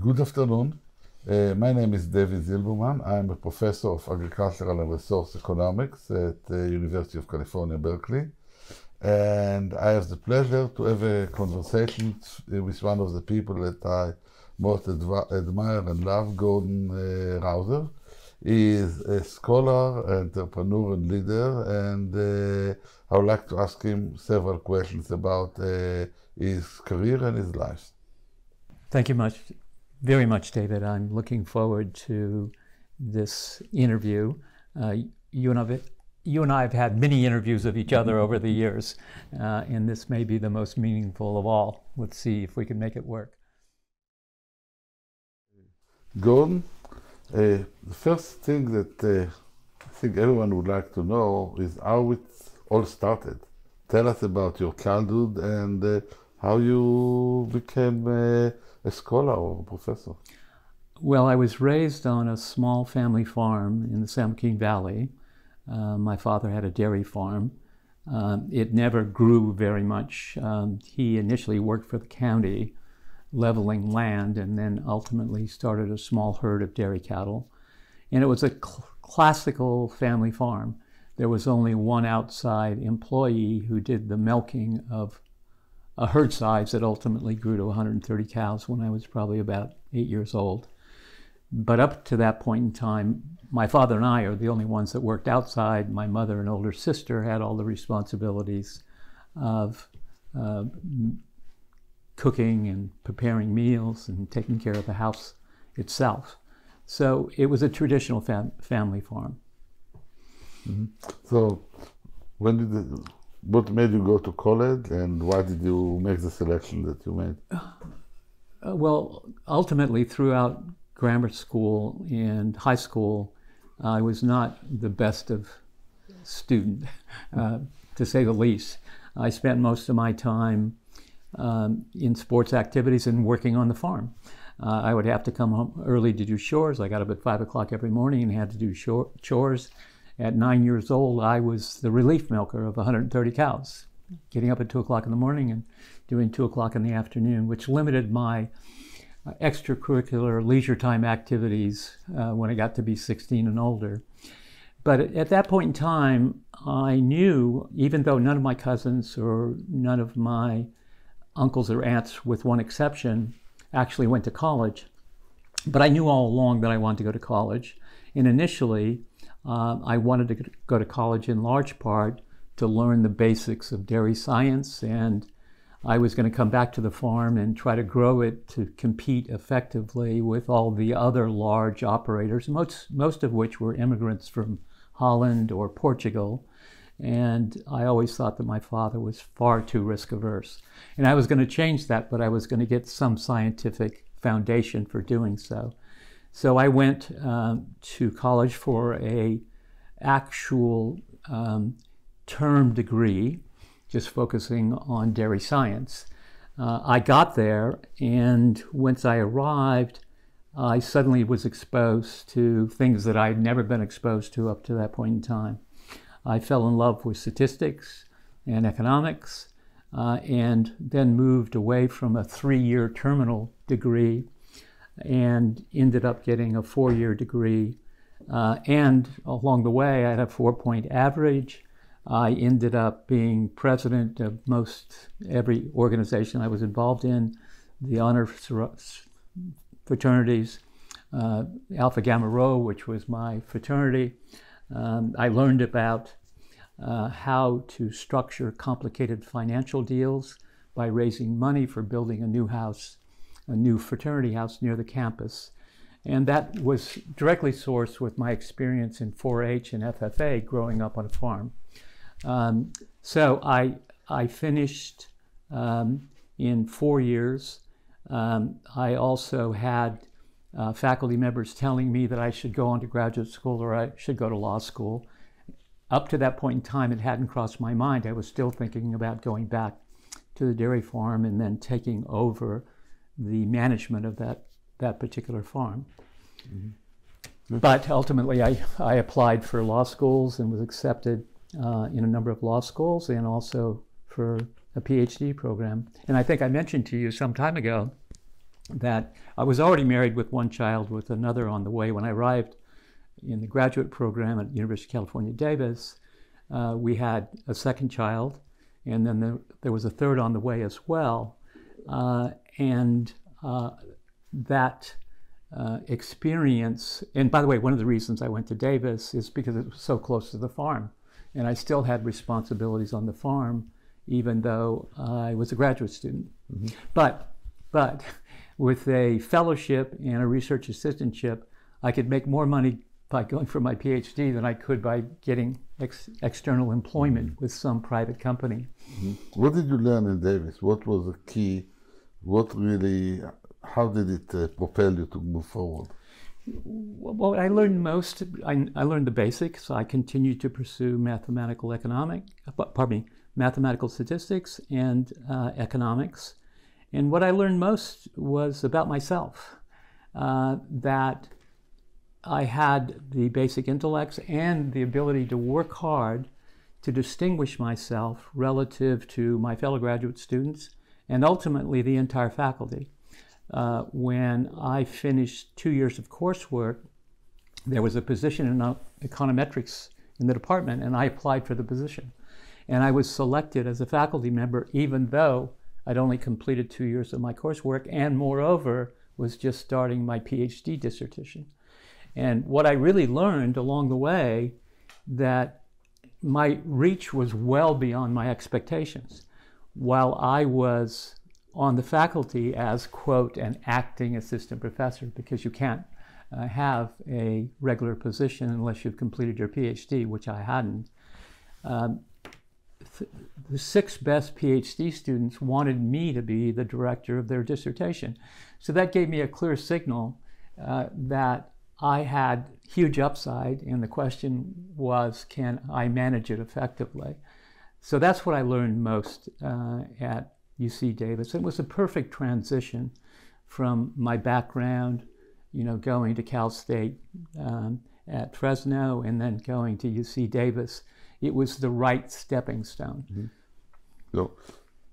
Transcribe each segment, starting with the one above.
good afternoon. Uh, my name is David Zilberman. I'm a professor of agricultural and resource economics at the University of California, Berkeley. And I have the pleasure to have a conversation with one of the people that I most admire and love, Gordon uh, Rausser. He is a scholar, entrepreneur, and leader, and uh, I would like to ask him several questions about uh, his career and his life. Thank you much, very much, David. I'm looking forward to this interview. Uh, you and I, you and I have had many interviews of each other over the years, uh, and this may be the most meaningful of all. Let's see if we can make it work. Gordon, uh, the first thing that uh, I think everyone would like to know is how it all started. Tell us about your childhood and uh, how you became uh, a scholar or a professor? Well, I was raised on a small family farm in the San Joaquin Valley. Uh, my father had a dairy farm. Um, it never grew very much. Um, he initially worked for the county, leveling land, and then ultimately started a small herd of dairy cattle. And it was a cl- classical family farm. There was only one outside employee who did the milking of a herd size that ultimately grew to 130 cows when I was probably about eight years old. But up to that point in time, my father and I are the only ones that worked outside. My mother and older sister had all the responsibilities of uh, cooking and preparing meals and taking care of the house itself. So it was a traditional fam- family farm. Mm-hmm. So when did the, what made you go to college and why did you make the selection that you made? Uh, well, ultimately, throughout grammar school and high school, I was not the best of student, uh, to say the least. I spent most of my time um, in sports activities and working on the farm. Uh, I would have to come home early to do chores. I got up at five o'clock every morning and had to do chores at nine years old, I was the relief milker of 130 cows, getting up at 2 o'clock in the morning and doing 2 o'clock in the afternoon, which limited my uh, extracurricular leisure time activities uh, when I got to be 16 and older. But at that point in time, I knew, even though none of my cousins or none of my uncles or aunts, with one exception, actually went to college, but I knew all along that I wanted to go to college. And initially, uh, I wanted to go to college in large part to learn the basics of dairy science, and I was going to come back to the farm and try to grow it to compete effectively with all the other large operators, most, most of which were immigrants from Holland or Portugal. And I always thought that my father was far too risk averse. And I was going to change that, but I was going to get some scientific foundation for doing so. So I went um, to college for a actual um, term degree, just focusing on dairy science. Uh, I got there, and once I arrived, I suddenly was exposed to things that I'd never been exposed to up to that point in time. I fell in love with statistics and economics, uh, and then moved away from a three year terminal degree and ended up getting a four year degree. Uh, and along the way, I had a four point average. I ended up being president of most every organization I was involved in, the honor fraternities, uh, Alpha Gamma Rho, which was my fraternity. Um, I learned about uh, how to structure complicated financial deals by raising money for building a new house a new fraternity house near the campus. And that was directly sourced with my experience in 4 H and FFA growing up on a farm. Um, so I, I finished um, in four years. Um, I also had uh, faculty members telling me that I should go on to graduate school or I should go to law school. Up to that point in time, it hadn't crossed my mind. I was still thinking about going back to the dairy farm and then taking over the management of that, that particular farm. Mm-hmm. But ultimately, I, I applied for law schools and was accepted uh, in a number of law schools and also for a PhD program. And I think I mentioned to you some time ago that I was already married with one child, with another on the way. When I arrived in the graduate program at University of California, Davis, uh, we had a second child, and then there, there, was a third on the way as well. Uh, and uh, that uh, experience, and by the way, one of the reasons I went to Davis is because it was so close to the farm. And I still had responsibilities on the farm, even though I was a graduate student. Mm-hmm. But, but with a fellowship and a research assistantship, I could make more money by going for my PhD than I could by getting ex- external employment mm-hmm. with some private company. Mm-hmm. What did you learn in Davis? What was the key? What really, how did it uh, propel you to move forward? Well, I learned most. I, I learned the basics. I continued to pursue mathematical economic, pardon me, mathematical statistics and uh, economics. And what I learned most was about myself. Uh, that I had the basic intellects and the ability to work hard to distinguish myself relative to my fellow graduate students and ultimately the entire faculty. Uh, when I finished two years of coursework, there was a position in econometrics in the department, and I applied for the position. And I was selected as a faculty member, even though I'd only completed two years of my coursework, and moreover, was just starting my PhD dissertation. And what I really learned along the way that my reach was well beyond my expectations. While I was on the faculty as, quote, an acting assistant professor, because you can't uh, have a regular position unless you've completed your PhD, which I hadn't. Um, th- the six best PhD students wanted me to be the director of their dissertation. So that gave me a clear signal uh, that I had huge upside, and the question was, can I manage it effectively? So that's what I learned most uh, at UC Davis. It was a perfect transition from my background, you know, going to Cal State um, at Fresno and then going to UC Davis. It was the right stepping stone. Mm-hmm. So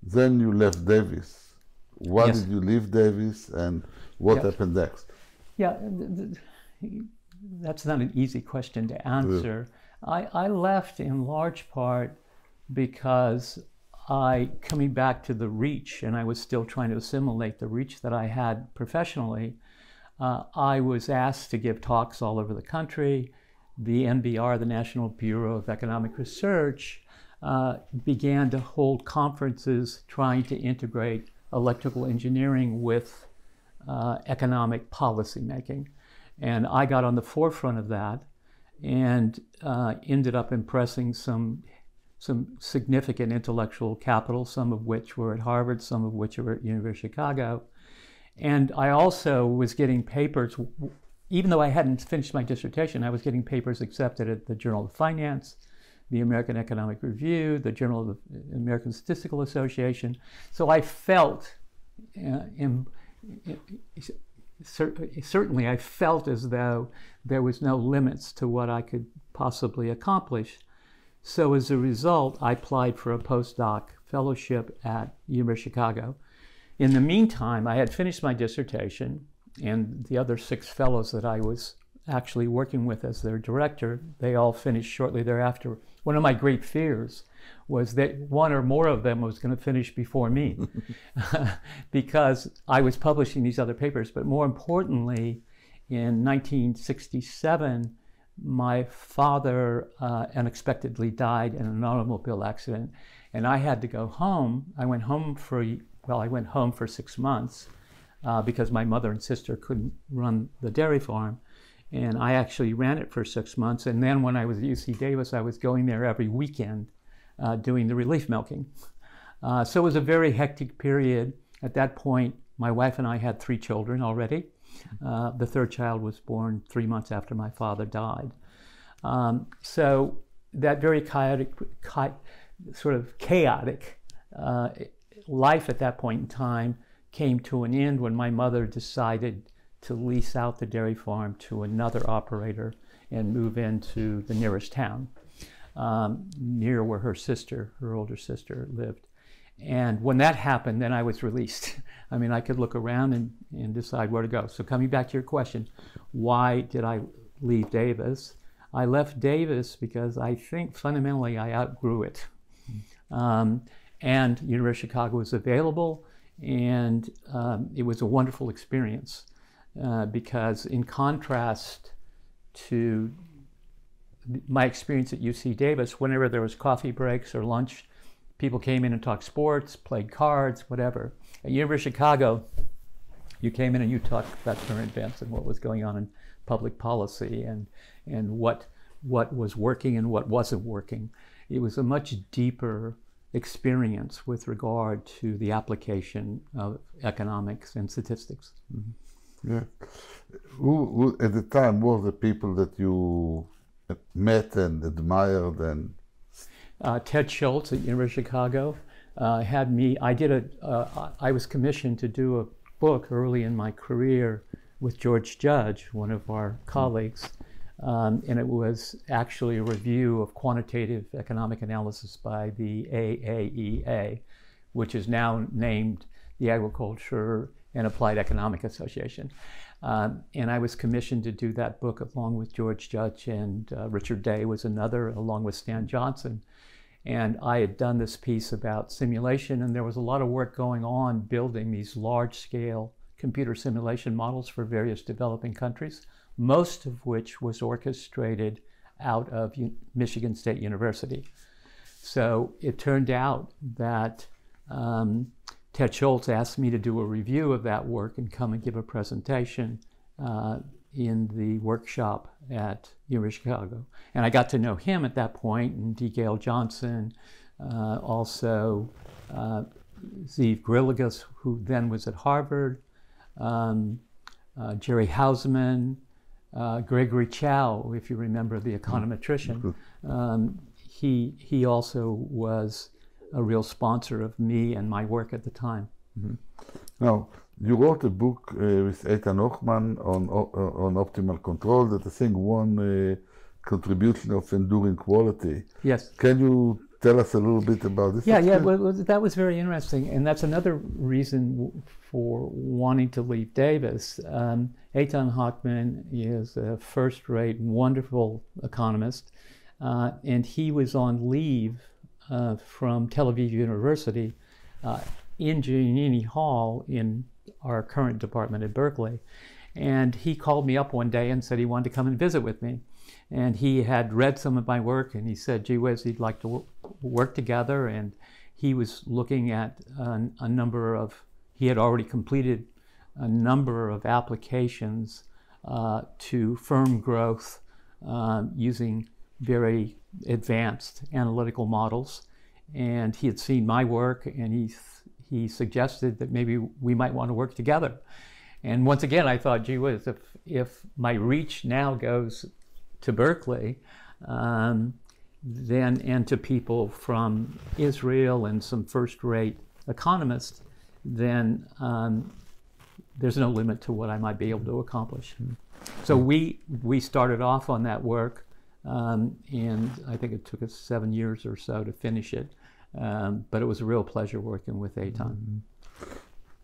then you left Davis. Why yes. did you leave Davis and what yes. happened next? Yeah. Th- th- that's not an easy question to answer. Yeah. I, I left in large part because I, coming back to the reach, and I was still trying to assimilate the reach that I had professionally, uh, I was asked to give talks all over the country. The NBR, the National Bureau of Economic Research, uh, began to hold conferences trying to integrate electrical engineering with uh, economic policy making. And I got on the forefront of that and uh, ended up impressing some, some significant intellectual capital, some of which were at Harvard, some of which were at University of Chicago. And I also was getting papers, even though I hadn't finished my dissertation, I was getting papers accepted at the Journal of Finance, the American Economic Review, the Journal of the American Statistical Association. So I felt uh, in, in, certainly I felt as though there was no limits to what I could possibly accomplish. So as a result, I applied for a postdoc fellowship at University of Chicago. In the meantime, I had finished my dissertation, and the other six fellows that I was actually working with as their director, they all finished shortly thereafter. One of my great fears was that one or more of them was going to finish before me because I was publishing these other papers. But more importantly, in 1967, my father uh, unexpectedly died in an automobile accident, and I had to go home. I went home for, well, I went home for six months uh, because my mother and sister couldn't run the dairy farm. And I actually ran it for six months. And then when I was at UC Davis, I was going there every weekend uh, doing the relief milking. Uh, so it was a very hectic period. At that point, my wife and I had three children already. Uh, the third child was born three months after my father died. Um, so that very chaotic, cha- sort of chaotic uh, life at that point in time came to an end when my mother decided to lease out the dairy farm to another operator and move into the nearest town um, near where her sister, her older sister, lived. And when that happened, then I was released. I mean, I could look around and, and decide where to go. So, coming back to your question, why did I leave Davis? I left Davis because I think fundamentally I outgrew it. Um, and University of Chicago was available, and um, it was a wonderful experience uh, because, in contrast to my experience at UC Davis, whenever there was coffee breaks or lunch, people came in and talked sports, played cards, whatever. At University of Chicago, you came in and you talked about current events and what was going on in public policy and and what what was working and what wasn't working. It was a much deeper experience with regard to the application of economics and statistics. Mm-hmm. Yeah. Who, who, at the time were the people that you met and admired and uh, Ted Schultz at University of Chicago uh, had me. I did a. Uh, I was commissioned to do a book early in my career with George Judge, one of our colleagues, um, and it was actually a review of quantitative economic analysis by the AAEA, which is now named the Agriculture and Applied Economic Association. Um, and I was commissioned to do that book along with George Judge and uh, Richard Day was another, along with Stan Johnson. And I had done this piece about simulation, and there was a lot of work going on building these large scale computer simulation models for various developing countries, most of which was orchestrated out of U- Michigan State University. So it turned out that um, Ted Schultz asked me to do a review of that work and come and give a presentation uh, in the workshop at University of Chicago. And I got to know him at that point, and D. Gale Johnson, uh, also uh, Zvi Griliches, who then was at Harvard, um, uh, Jerry Hausman, uh, Gregory Chow, if you remember the econometrician. Um, he, he also was a real sponsor of me and my work at the time. Mm-hmm. Now, you wrote a book uh, with Eitan Hochman on, uh, on optimal control that I think won a contribution of enduring quality. Yes. Can you tell us a little bit about this? Yeah, yeah, well, that was very interesting, and that's another reason for wanting to leave Davis. Um, Eitan Hochman is a first-rate, wonderful economist, uh, and he was on leave uh, from Tel Aviv University uh, in Giannini Hall in our current department at Berkeley. And he called me up one day and said he wanted to come and visit with me. And he had read some of my work and he said, gee whiz, he'd like to work together. And he was looking at a, a number of, he had already completed a number of applications uh, to firm growth uh, using very advanced analytical models. And he had seen my work and he, he suggested that maybe we might want to work together. And once again, I thought, gee whiz, if, if my reach now goes to Berkeley, um, then and to people from Israel and some first-rate economists, then um, there's no limit to what I might be able to accomplish. So we we started off on that work. Um, and I think it took us seven years or so to finish it. Um, but it was a real pleasure working with Eitan. Mm-hmm.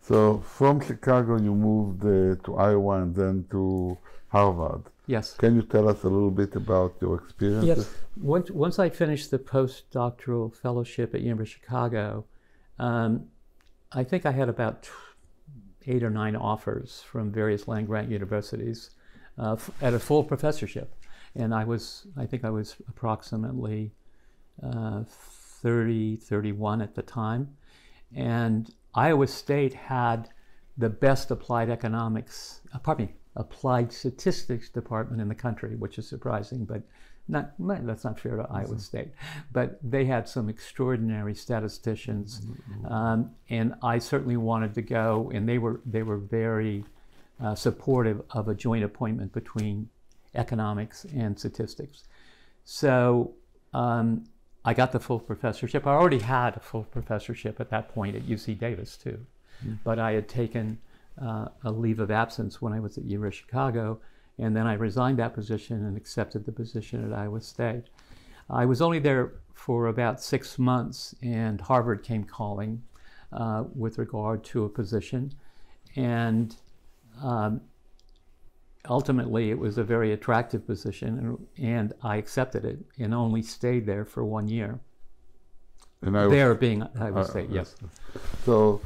So from Chicago, you moved uh, to Iowa and then to Harvard. Yes. Can you tell us a little bit about your experiences? Yes. Once, once I finished the postdoctoral fellowship at University of Chicago, um, I think I had about eight or nine offers from various land grant universities uh, f- at a full professorship and I was, I think I was approximately uh, 30, 31 at the time. And Iowa State had the best applied economics, uh, pardon me, applied statistics department in the country, which is surprising, but not, that's not fair to Iowa mm-hmm. State. But they had some extraordinary statisticians, mm-hmm. um, and I certainly wanted to go, and they were, they were very uh, supportive of a joint appointment between economics and statistics. So um, I got the full professorship. I already had a full professorship at that point at UC Davis too, mm-hmm. but I had taken uh, a leave of absence when I was at University of Chicago, and then I resigned that position and accepted the position at Iowa State. I was only there for about six months, and Harvard came calling uh, with regard to a position. And um, ultimately, it was a very attractive position, and, and, I accepted it and only stayed there for one year. And I there being, I would uh, say, yes. So,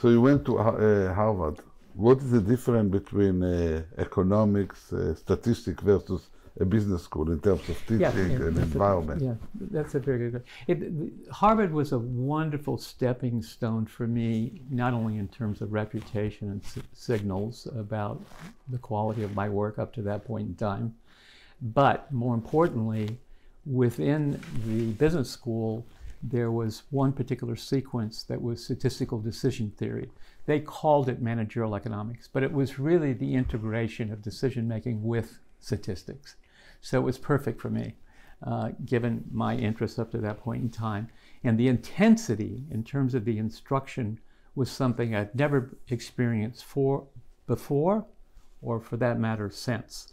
so you went to uh, Harvard. What is the difference between uh, economics, uh, statistics versus a business school in terms of teaching yeah, and environment. A, yeah, that's a very good. It, Harvard was a wonderful stepping stone for me, not only in terms of reputation and signals about the quality of my work up to that point in time, but more importantly, within the business school, there was one particular sequence that was statistical decision theory. They called it managerial economics, but it was really the integration of decision making with statistics. So it was perfect for me, uh, given my interests up to that point in time. And the intensity in terms of the instruction was something I'd never experienced for, before, or for that matter, since.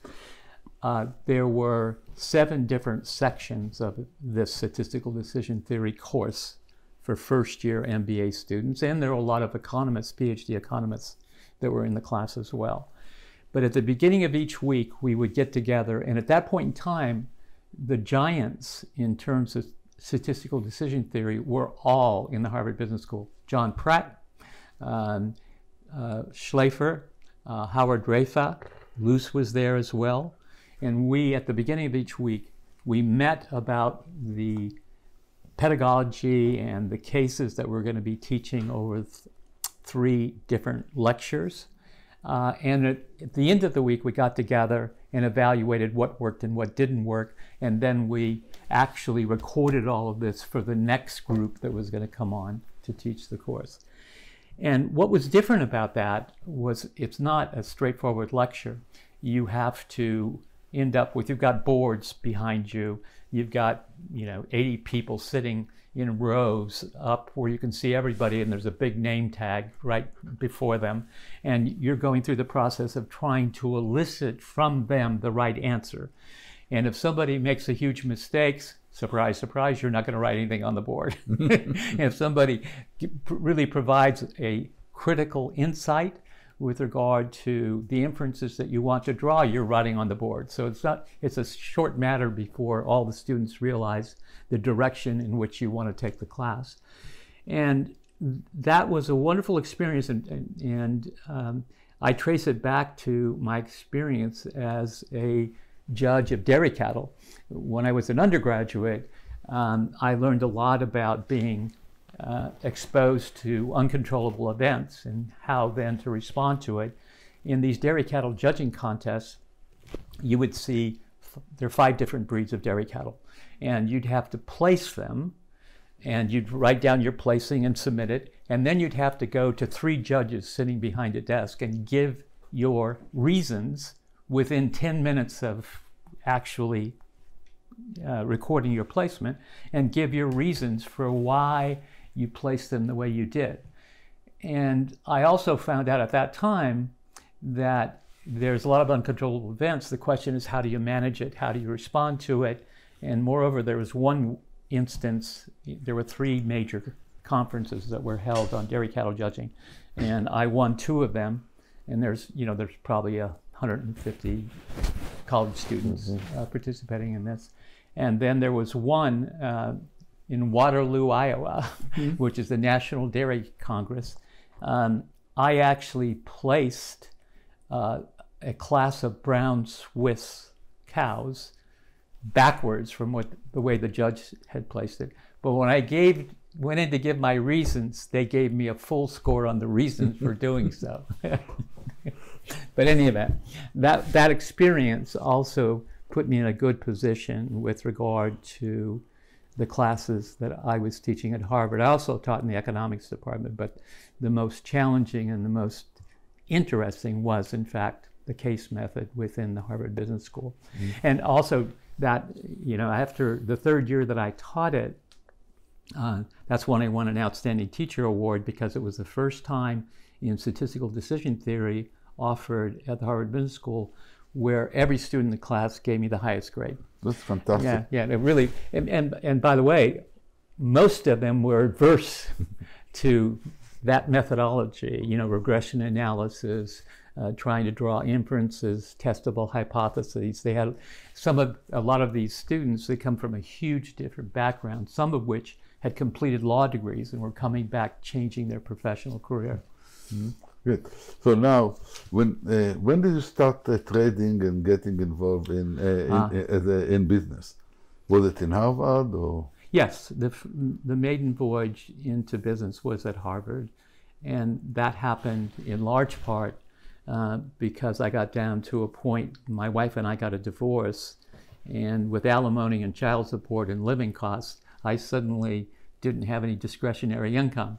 Uh, there were seven different sections of this statistical decision theory course for first year MBA students, and there were a lot of economists, PhD economists, that were in the class as well. But at the beginning of each week, we would get together, and at that point in time, the giants in terms of statistical decision theory were all in the Harvard Business School. John Pratt, um, uh, Schlaifer, uh, Howard Raiffa, Luce was there as well. And we, at the beginning of each week, we met about the pedagogy and the cases that we're going to be teaching over th- three different lectures. Uh, and at, at, the end of the week, we got together and evaluated what worked and what didn't work. And then we actually recorded all of this for the next group that was going to come on to teach the course. And what was different about that was it's not a straightforward lecture. You have to end up with, you've got boards behind you, you've got, you know, 80 people sitting in rows up where you can see everybody and there's a big name tag right before them. And you're going through the process of trying to elicit from them the right answer. And if somebody makes a huge mistake surprise surprise you're not going to write anything on the board. If somebody really provides a critical insight with regard to the inferences that you want to draw, you're writing on the board. So it's not it's a short matter before all the students realize the direction in which you want to take the class. And that was a wonderful experience, and, and, and um, I trace it back to my experience as a judge of dairy cattle. When I was an undergraduate, um, I learned a lot about being uh, exposed to uncontrollable events and how then to respond to it. In these dairy cattle judging contests, you would see there are five different breeds of dairy cattle, and you'd have to place them, and you'd write down your placing and submit it, and then you'd have to go to three judges sitting behind a desk and give your reasons within 10 minutes of actually uh, recording your placement and give your reasons for why you placed them the way you did. And I also found out at that time that there's a lot of uncontrollable events. The question is, how do you manage it? How do you respond to it? And moreover, there was one instance, there were three major conferences that were held on dairy cattle judging, and I won two of them. And there's, you know, there's probably a 150 college students mm-hmm. uh, participating in this. And then there was one uh, in Waterloo, Iowa, mm-hmm. which is the National Dairy Congress, um, I actually placed uh, a class of brown Swiss cows backwards from what the way the judge had placed it. But when I gave went in to give my reasons, they gave me a full score on the reasons for doing so. but any event, that that experience also put me in a good position with regard to the classes that I was teaching at Harvard. I also taught in the economics department, but the most challenging and the most interesting was, in fact, the case method within the Harvard Business School. Mm-hmm. And also, that, you know, after the third year that I taught it, uh, that's when I won an Outstanding Teacher Award because it was the first time in statistical decision theory offered at the Harvard Business School where every student in the class gave me the highest grade. That's fantastic. Yeah, yeah, it really. And, and, and by the way, most of them were adverse to that methodology, you know, regression analysis, uh, trying to draw inferences, testable hypotheses. They had some of a lot of these students. They come from a huge different background. Some of which had completed law degrees and were coming back, changing their professional career. Mm-hmm. Good. So now, when uh, when did you start uh, trading and getting involved in uh, in, ah. in business? Was it in Harvard or? Yes, the the maiden voyage into business was at Harvard, and that happened in large part uh, because I got down to a point. My wife and I got a divorce, and with alimony and child support and living costs, I suddenly didn't have any discretionary income.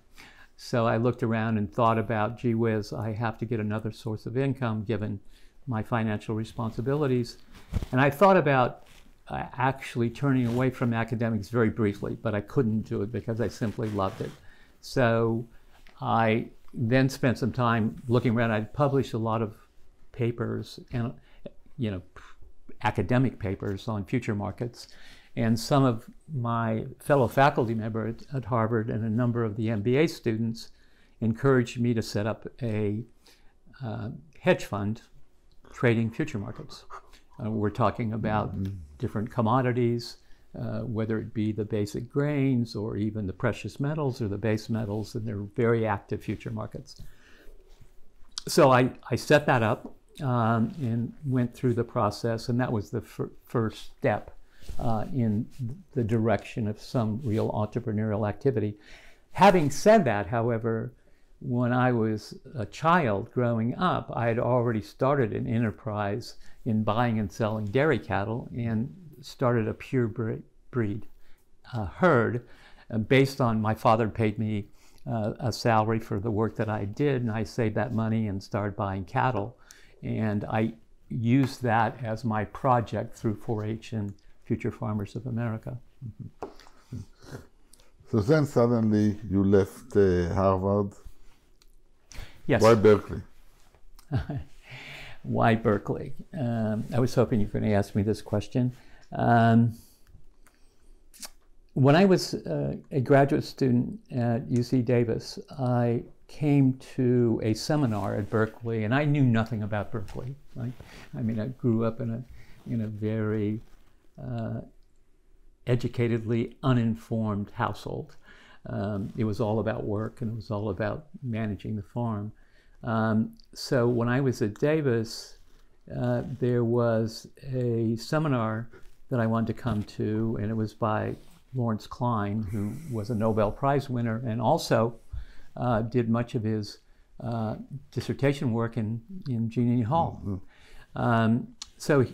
So I looked around and thought about, gee whiz, I have to get another source of income given my financial responsibilities. And I thought about uh, actually turning away from academics very briefly, but I couldn't do it because I simply loved it. So I then spent some time looking around. I'd published a lot of papers and, you know, academic papers on future markets. And some of my fellow faculty members at Harvard and a number of the MBA students encouraged me to set up a uh, hedge fund trading future markets. Uh, we're talking about mm-hmm. different commodities, uh, whether it be the basic grains or even the precious metals or the base metals, and they're very active future markets. So I, I set that up um, and went through the process, and that was the fir- first step uh, in the direction of some real entrepreneurial activity. Having said that, however, when I was a child growing up, I had already started an enterprise in buying and selling dairy cattle and started a pure breed uh, herd based on my father paid me uh, a salary for the work that I did, and I saved that money and started buying cattle. And I used that as my project through 4 H and Future Farmers of America. Mm-hmm. So then suddenly you left uh, Harvard. Yes. Why Berkeley? Why Berkeley? Um, I was hoping you were going to ask me this question. Um, when I was uh, a graduate student at UC Davis, I came to a seminar at Berkeley, and I knew nothing about Berkeley. Right? I mean, I grew up in a in a very uh, educatedly uninformed household. Um, it was all about work, and it was all about managing the farm. Um, so when I was at Davis, uh, there was a seminar that I wanted to come to, and it was by Lawrence Klein, who was a Nobel Prize winner and also uh, did much of his uh, dissertation work in, in Giannini Hall. Mm-hmm. Um, so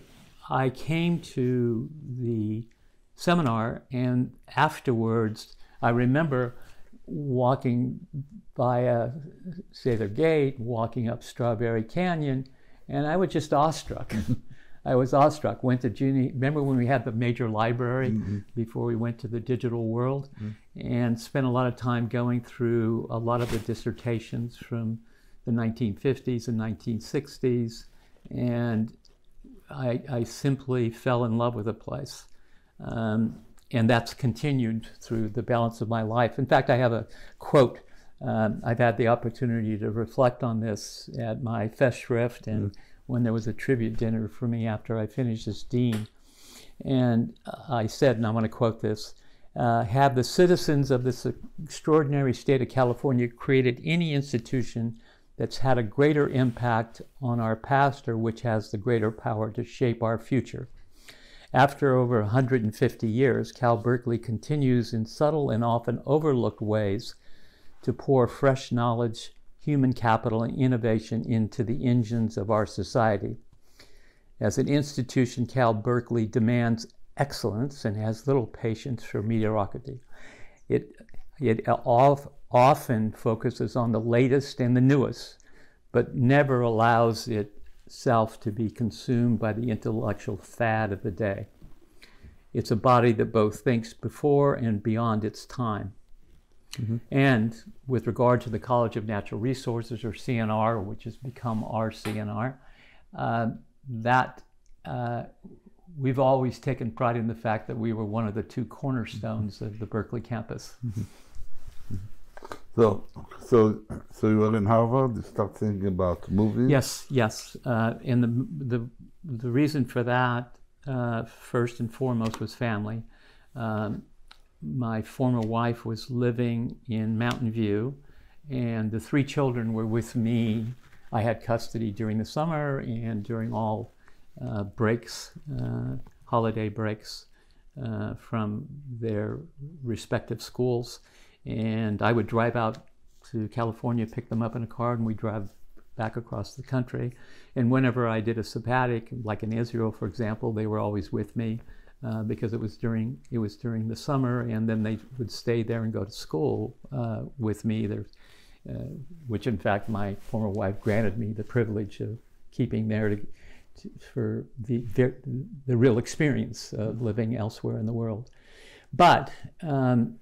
I came to the seminar, and afterwards, I remember walking by a Sather Gate, walking up Strawberry Canyon, and I was just awestruck. I was awestruck. Went to Giannini. Remember when we had the major library mm-hmm. before we went to the digital world, mm-hmm. and spent a lot of time going through a lot of the dissertations from the 1950s and 1960s, and I, I simply fell in love with the place. Um, and that's continued through the balance of my life. In fact, I have a quote. Um, I've had the opportunity to reflect on this at my Festschrift and mm. when there was a tribute dinner for me after I finished as dean. And I said, and I want to quote this uh, Have the citizens of this extraordinary state of California created any institution that's had a greater impact on our past or which has the greater power to shape our future? After over 150 years, Cal Berkeley continues in subtle and often overlooked ways to pour fresh knowledge, human capital, and innovation into the engines of our society. As an institution, Cal Berkeley demands excellence and has little patience for mediocrity. It, it often focuses on the latest and the newest, but never allows itself to be consumed by the intellectual fad of the day. It's a body that both thinks before and beyond its time. Mm-hmm. And with regard to the College of Natural Resources, or CNR, which has become our CNR, uh, that uh, we've always taken pride in the fact that we were one of the two cornerstones of the Berkeley campus. So, so, so you were in Harvard. You start thinking about movies. Yes, yes, uh, and the the the reason for that uh, first and foremost was family. Um, my former wife was living in Mountain View, and the three children were with me. I had custody during the summer and during all uh, breaks, uh, holiday breaks uh, from their respective schools. And I would drive out to California, pick them up in a car, and we drive back across the country. And whenever I did a sabbatic, like in Israel, for example, they were always with me uh, because it was during it was during the summer, and then they would stay there and go to school uh, with me. There, uh, which in fact my former wife granted me the privilege of keeping there to, for the, the, the real experience of living elsewhere in the world. But um,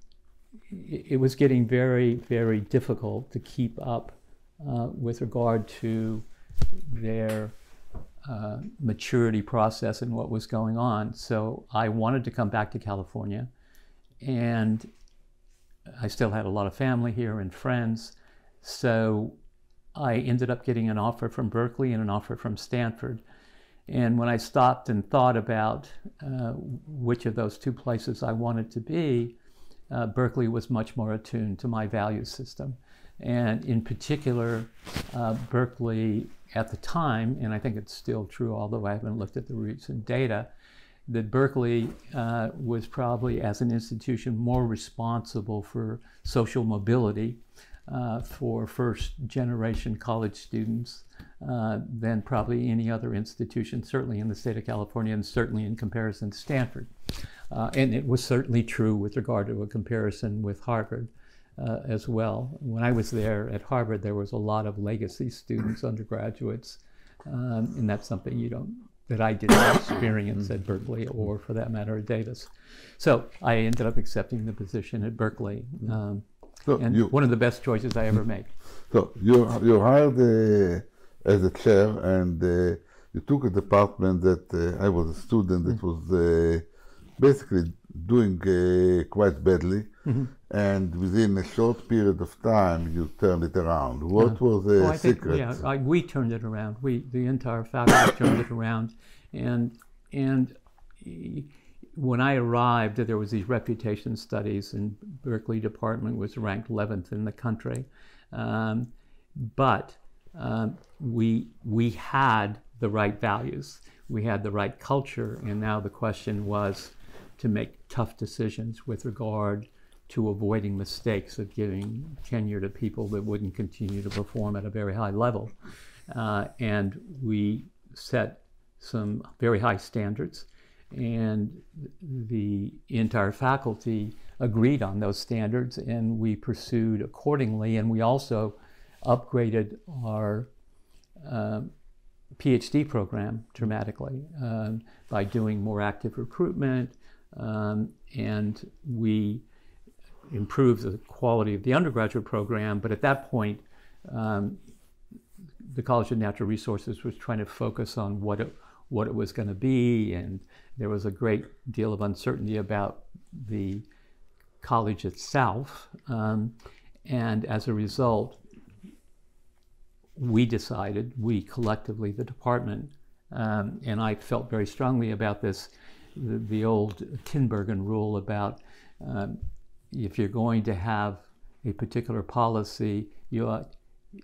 it was getting very, very difficult to keep up uh, with regard to their uh, maturity process and what was going on. So I wanted to come back to California, and I still had a lot of family here and friends. So I ended up getting an offer from Berkeley and an offer from Stanford. And when I stopped and thought about uh, which of those two places I wanted to be, uh, Berkeley was much more attuned to my value system. And in particular, uh, Berkeley at the time, and I think it's still true, although I haven't looked at the recent data, that Berkeley uh, was probably, as an institution, more responsible for social mobility uh, for first generation college students uh, than probably any other institution, certainly in the state of California and certainly in comparison to Stanford. Uh, and it was certainly true with regard to a comparison with Harvard. Uh, as well. When I was there at Harvard, there was a lot of legacy students, undergraduates, um, and that's something you don't that I did not experience at Berkeley or, for that matter, at Davis. So I ended up accepting the position at Berkeley, um, So and you, one of the best choices I ever made. so you you hired uh, as a chair, and uh, you took a department that uh, I was a student that was uh, basically doing uh, quite badly, and within a short period of time, you turned it around. What was the Oh, I think, secret? yeah, I, we turned it around. We, the entire faculty turned it around, and and when I arrived, there was these reputation studies, and Berkeley department was ranked 11th in the country, um, but um, we we had the right values, we had the right culture, and now the question was to make tough decisions with regard to avoiding mistakes of giving tenure to people that wouldn't continue to perform at a very high level. Uh, and we set some very high standards, and the entire faculty agreed on those standards, and we pursued accordingly. And we also upgraded our um, PhD program dramatically um, by doing more active recruitment, um, and we improved the quality of the undergraduate program. But at that point, um, the College of Natural Resources was trying to focus on what it what it was going to be, and there was a great deal of uncertainty about the college itself. Um, and as a result, we decided, we collectively, the department, um, and I felt very strongly about this, the, old Tinbergen rule about um, if you're going to have a particular policy you are,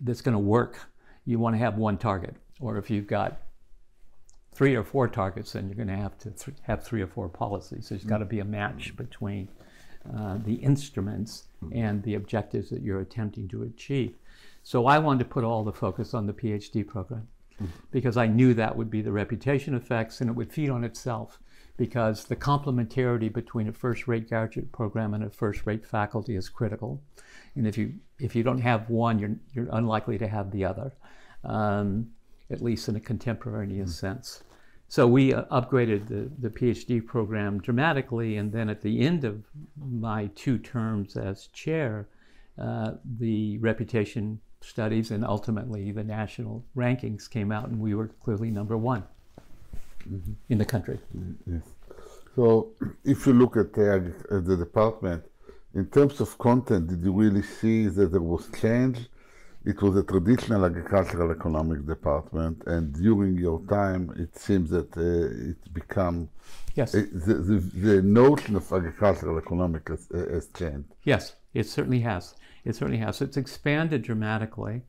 that's going to work, you want to have one target. Or if you've got three or four targets, then you're going to have to th- have three or four policies. There's got to be a match between uh, the instruments and the objectives that you're attempting to achieve. So I wanted to put all the focus on the PhD program because I knew that would be the reputation effects and it would feed on itself because the complementarity between a first-rate graduate program and a first-rate faculty is critical. And if you if you don't have one, you're you're unlikely to have the other, um, at least in a contemporaneous sense. So we uh, upgraded the, the PhD program dramatically, and then at the end of my two terms as chair, uh, the reputation studies and ultimately the national rankings came out, and we were clearly number one. In the country. Yes. So, if you look at the, at the department, in terms of content, did you really see that there was change? It was a traditional agricultural economic department, and during your time, it seems that uh, it become Yes. uh, the, the, the notion of agricultural economic has, uh, has changed. Yes, it certainly has. It certainly has. It's expanded dramatically.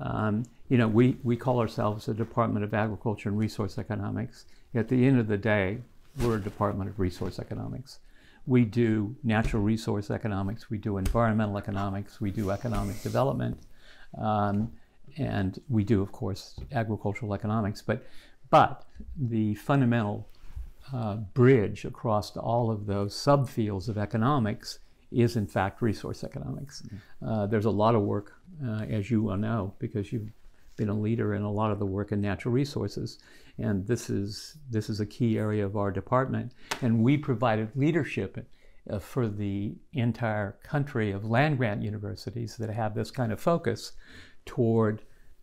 Um, you know, we, we call ourselves the Department of Agriculture and Resource Economics. At the end of the day, we're a Department of Resource Economics. We do natural resource economics, we do environmental economics, we do economic development, um, and we do, of course, agricultural economics. But, but the fundamental uh, bridge across all of those subfields of economics is in fact resource economics. Uh, there's a lot of work, uh, as you well know, because you've been a leader in a lot of the work in natural resources, and this is this is a key area of our department. And we provided leadership uh, for the entire country of land grant universities that have this kind of focus toward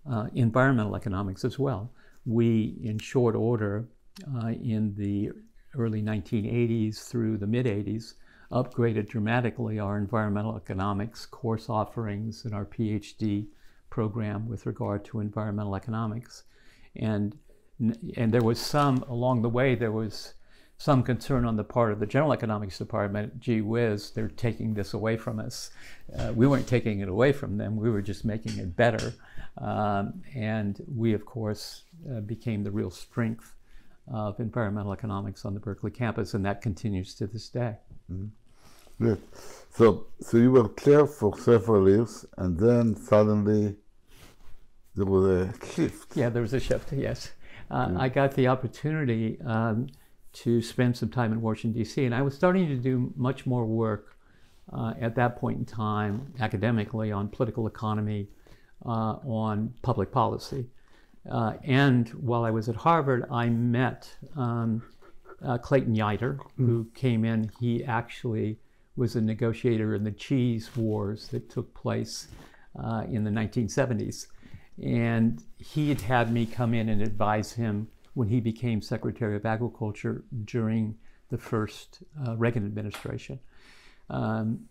uh, environmental economics as well. We, in short order, uh, in the early 1980s through the mid 80s, upgraded dramatically our environmental economics course offerings and our PhD program with regard to environmental economics. And, and there was some, along the way, there was some concern on the part of the general economics department gee whiz, they're taking this away from us. Uh, we weren't taking it away from them, we were just making it better. Um, and we, of course, uh, became the real strength of environmental economics on the Berkeley campus, and that continues to this day. Good. So, so you were there for several years, and then suddenly there was a shift. Yeah, there was a shift, yes. Uh, I got the opportunity um, to spend some time in Washington, D.C., and I was starting to do much more work uh, at that point in time academically on political economy, uh, on public policy. Uh, and while I was at Harvard, I met um, uh, Clayton Yeutter, who came in. He actually was a negotiator in the cheese wars that took place uh, in the 1970s. And he had had me come in and advise him when he became Secretary of Agriculture during the first uh, Reagan administration. Um,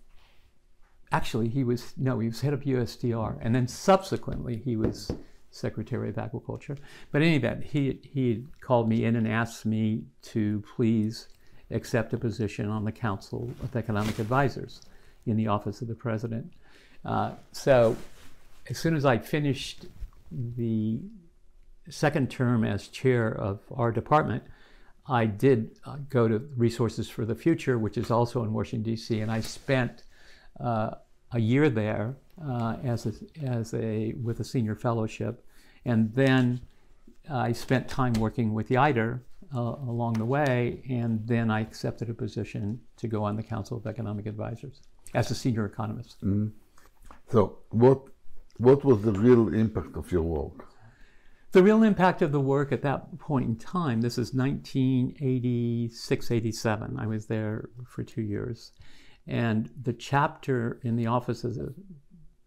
actually, he was, no, he was head of USTR. And then subsequently, he was Secretary of Agriculture. But in any event, he, he called me in and asked me to please accept a position on the Council of Economic Advisors in the Office of the President. Uh, so as soon as I finished the second term as chair of our department, I did uh, go to Resources for the Future, which is also in Washington, D.C., and I spent uh, a year there uh, as a, as a with a senior fellowship, and then I spent time working with Yeutter uh, along the way, and then I accepted a position to go on the Council of Economic Advisors as a senior economist. So, what what was the real impact of your work? The real impact of the work at that point in time, this is 1986 87. I was there for two years. And the chapter in the office of the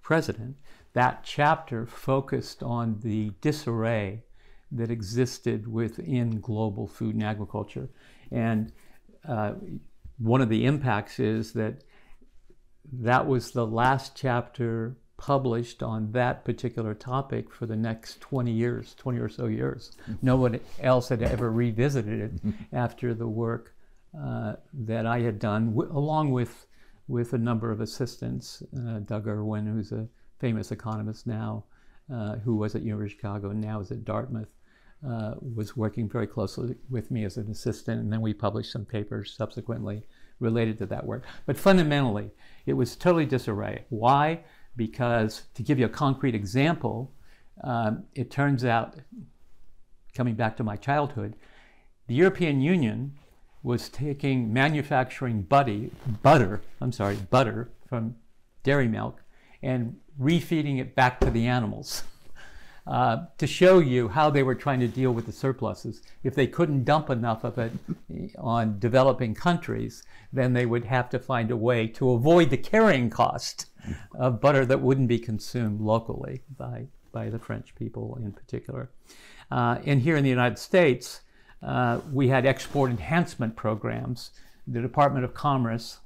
president, that chapter focused on the disarray that existed within global food and agriculture. And uh, one of the impacts is that that was the last chapter published on that particular topic for the next 20 years, 20 or so years. No one else had ever revisited it after the work uh, that I had done, w- along with, with a number of assistants. Uh, Doug Irwin, who's a famous economist now, uh, who was at University of Chicago and now is at Dartmouth, uh, was working very closely with me as an assistant. And then we published some papers subsequently related to that work. But fundamentally, it was totally disarray. Why? Because to give you a concrete example, um, it turns out, coming back to my childhood, the European Union was taking manufacturing buddy, butter, I'm sorry, butter from dairy milk and refeeding it back to the animals. Uh, to show you how they were trying to deal with the surpluses. If they couldn't dump enough of it on developing countries, then they would have to find a way to avoid the carrying cost of butter that wouldn't be consumed locally by, by the French people in particular. Uh, and here in the United States, uh, we had export enhancement programs. The Department of Commerce,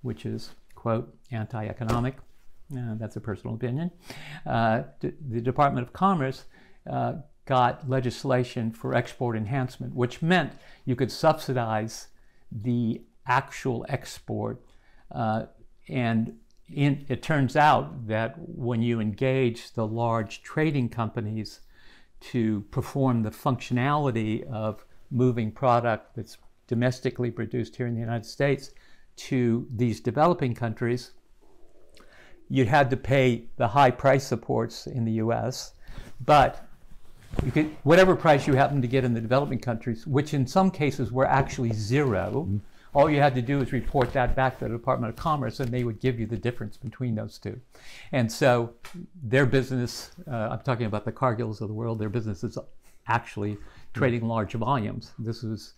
which is, quote, anti economic, uh, that's a personal opinion, uh, the Department of Commerce uh, got legislation for export enhancement, which meant you could subsidize the actual export. Uh, and in, it turns out that when you engage the large trading companies to perform the functionality of moving product that's domestically produced here in the United States to these developing countries, you had to pay the high price supports in the US, but you could, whatever price you happen to get in the developing countries, which in some cases were actually 0 mm-hmm. all you had to do is report that back to the Department of Commerce, and they would give you the difference between those two. And so, their business, uh, I'm talking about the Cargills of the world, their business is actually trading large volumes. This is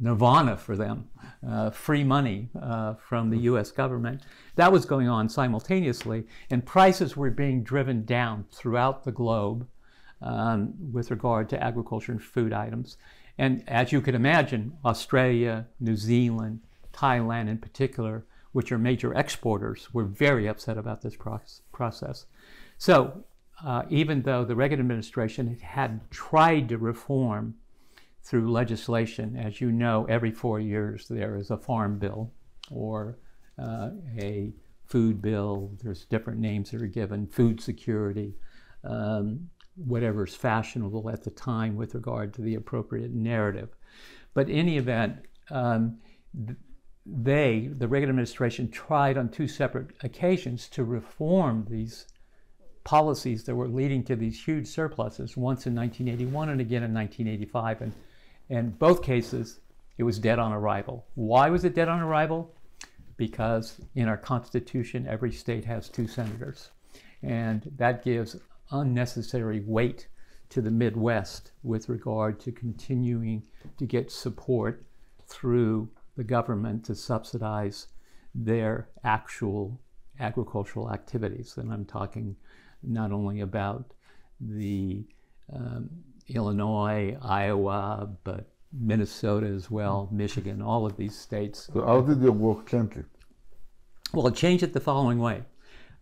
nirvana for them, uh, free money uh, from the US government. That was going on simultaneously, and prices were being driven down throughout the globe um, with regard to agriculture and food items. And as you can imagine, Australia, New Zealand, Thailand in particular, which are major exporters, were very upset about this process. So, uh, even though the Reagan administration had tried to reform through legislation, as you know, every four years there is a farm bill or uh, a food bill. There's different names that are given, food security. Um, whatever's fashionable at the time with regard to the appropriate narrative. But in any event, um, they, the Reagan administration, tried on two separate occasions to reform these policies that were leading to these huge surpluses, once in 1981 and again in 1985. And in both cases, it was dead on arrival. Why was it dead on arrival? Because in our Constitution, every state has two senators. And that gives unnecessary weight to the Midwest with regard to continuing to get support through the government to subsidize their actual agricultural activities. And I'm talking not only about the um, Illinois, Iowa, but Minnesota as well, Michigan, all of these states. So, how did your work change it? Well, it changed it the following way.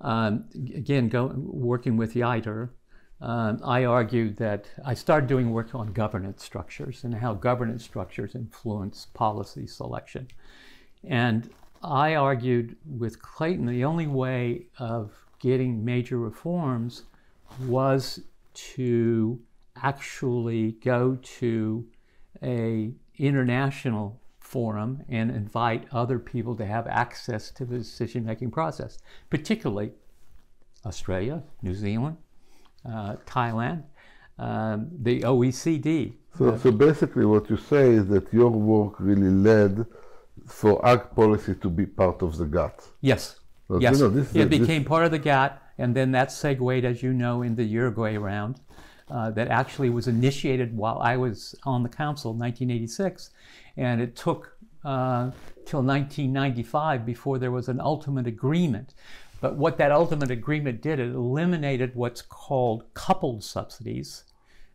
Um, again, go, working with Yeutter, um, I argued that I started doing work on governance structures and how governance structures influence policy selection. And I argued with Clayton the only way of getting major reforms was to actually go to a international forum and invite other people to have access to the decision making process, particularly Australia, New Zealand, uh, Thailand, um, the OECD. So, so basically, what you say is that your work really led for ag policy to be part of the GATT. Yes. Yes. You know, this, it became this... part of the GATT, and then that segued, as you know, in the Uruguay round. Uh, that actually was initiated while I was on the council in 1986, and it took uh, till 1995 before there was an ultimate agreement. But what that ultimate agreement did, it eliminated what's called coupled subsidies,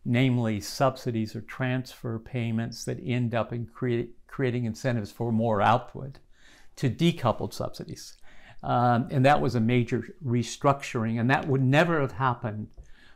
namely subsidies or transfer payments that end up in creating incentives for more output, to decoupled subsidies. Um, and that was a major restructuring, and that would never have happened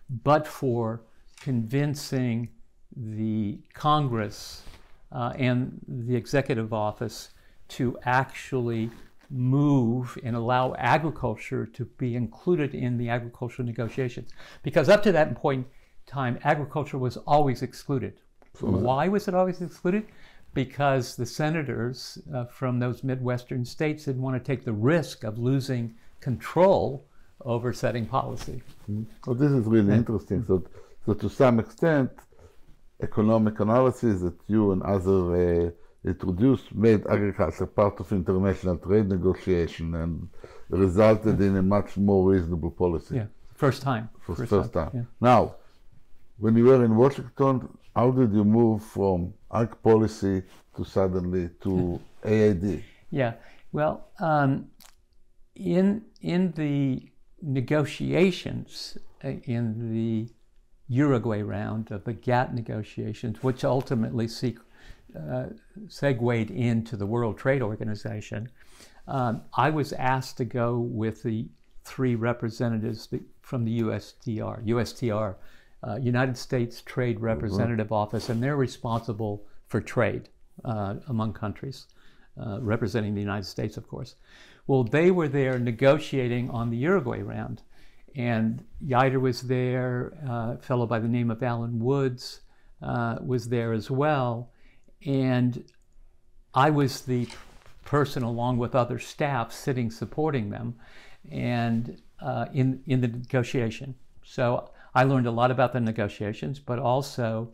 but for convincing the Congress uh, and the executive office to actually move and allow agriculture to be included in the agricultural negotiations. Because up to that point in time, agriculture was always excluded. Why was it always excluded? Because the senators uh, from those Midwestern states didn't want to take the risk of losing control over setting policy. Mm-hmm. Well, this is really interesting. So, so to some extent, economic analysis that you and other uh, introduced made agriculture part of international trade negotiation and resulted in a much more reasonable policy. Yeah, first time. For first, first time. time. Yeah. Now, when you were in Washington, how did you move from ag policy to suddenly to AID? Yeah, well, um, in in the negotiations uh, in the Uruguay round of the GATT negotiations, which ultimately seek, uh, segued into the World Trade Organization, um, I was asked to go with the three representatives from the USTR, USTR, uh, United States Trade Representative mm-hmm. Office, and they're responsible for trade uh, among countries, uh, representing the United States, of course. Well, they were there negotiating on the Uruguay round. And Yeutter was there, uh, a fellow by the name of Alan Woods uh, was there as well. And I was the person, along with other staff, sitting supporting them and uh, in, in the negotiation. So I learned a lot about the negotiations, but also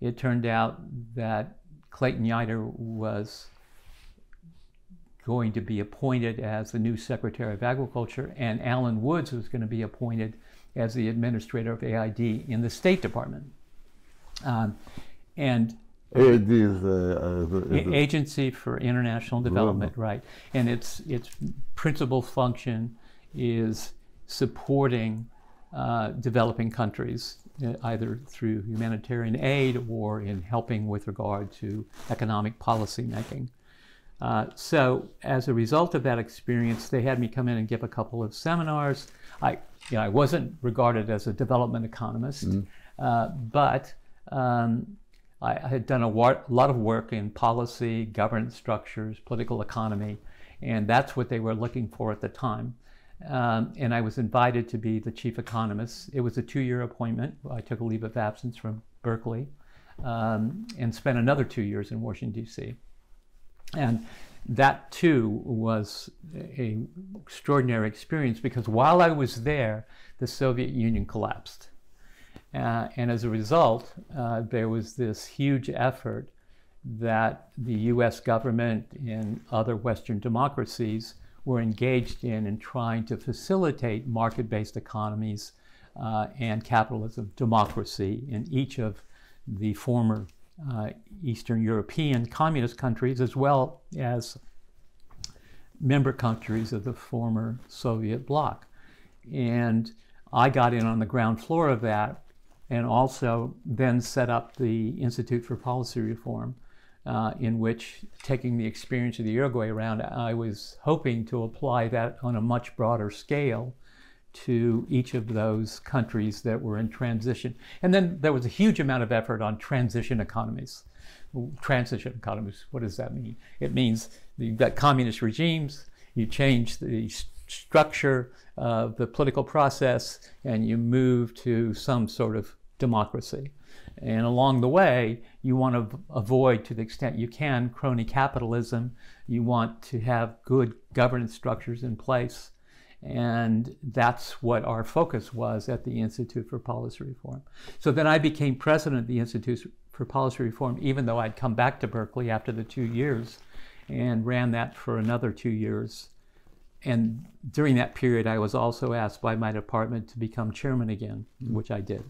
it turned out that Clayton Yeutter was going to be appointed as the new Secretary of Agriculture, and Alan Woods was going to be appointed as the administrator of AID in the State Department. Um, and AID is, the, uh, Agency for International Development, right? And its its principal function is supporting uh, developing countries, uh, either through humanitarian aid or in helping with regard to economic policy making. Uh, so as a result of that experience, they had me come in and give a couple of seminars. I, you know, I wasn't regarded as a development economist, mm. uh, but um, I, I, had done a war- lot of work in policy, governance structures, political economy, and that's what they were looking for at the time. Um, and I was invited to be the chief economist. It was a two-year appointment. I took a leave of absence from Berkeley um, and spent another two years in Washington, D.C. And that too was an extraordinary experience because while I was there, the Soviet Union collapsed. Uh, and as a result, uh, there was this huge effort that the US government and other Western democracies were engaged in in trying to facilitate market based economies uh, and capitalism, democracy in each of the former uh, Eastern European communist countries as well as member countries of the former Soviet bloc. And I got in on the ground floor of that and also then set up the Institute for Policy Reform, uh, in which, taking the experience of the Uruguay round, I was hoping to apply that on a much broader scale to each of those countries that were in transition. And then there was a huge amount of effort on transition economies. Transition economies, what does that mean? It means you've got communist regimes, you change the structure of the political process, and you move to some sort of democracy. And along the way, you want to avoid, to the extent you can, crony capitalism. You want to have good governance structures in place and that's what our focus was at the Institute for Policy Reform. So then I became president of the Institute for Policy Reform, even though I'd come back to Berkeley after the two years and ran that for another two years. And during that period, I was also asked by my department to become chairman again, which I did.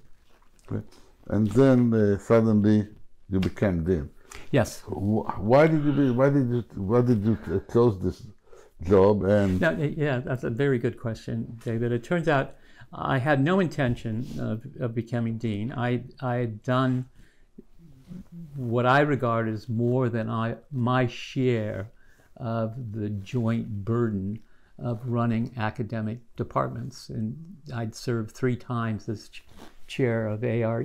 And then uh, suddenly you became dean. Yes. Why did you be, why did you why did you close this job and yeah that's a very good question david. It turns out i had no intention of, of becoming dean. I i had done what i regard as more than i my share of the joint burden of running academic departments. And i'd served three times as ch- chair of are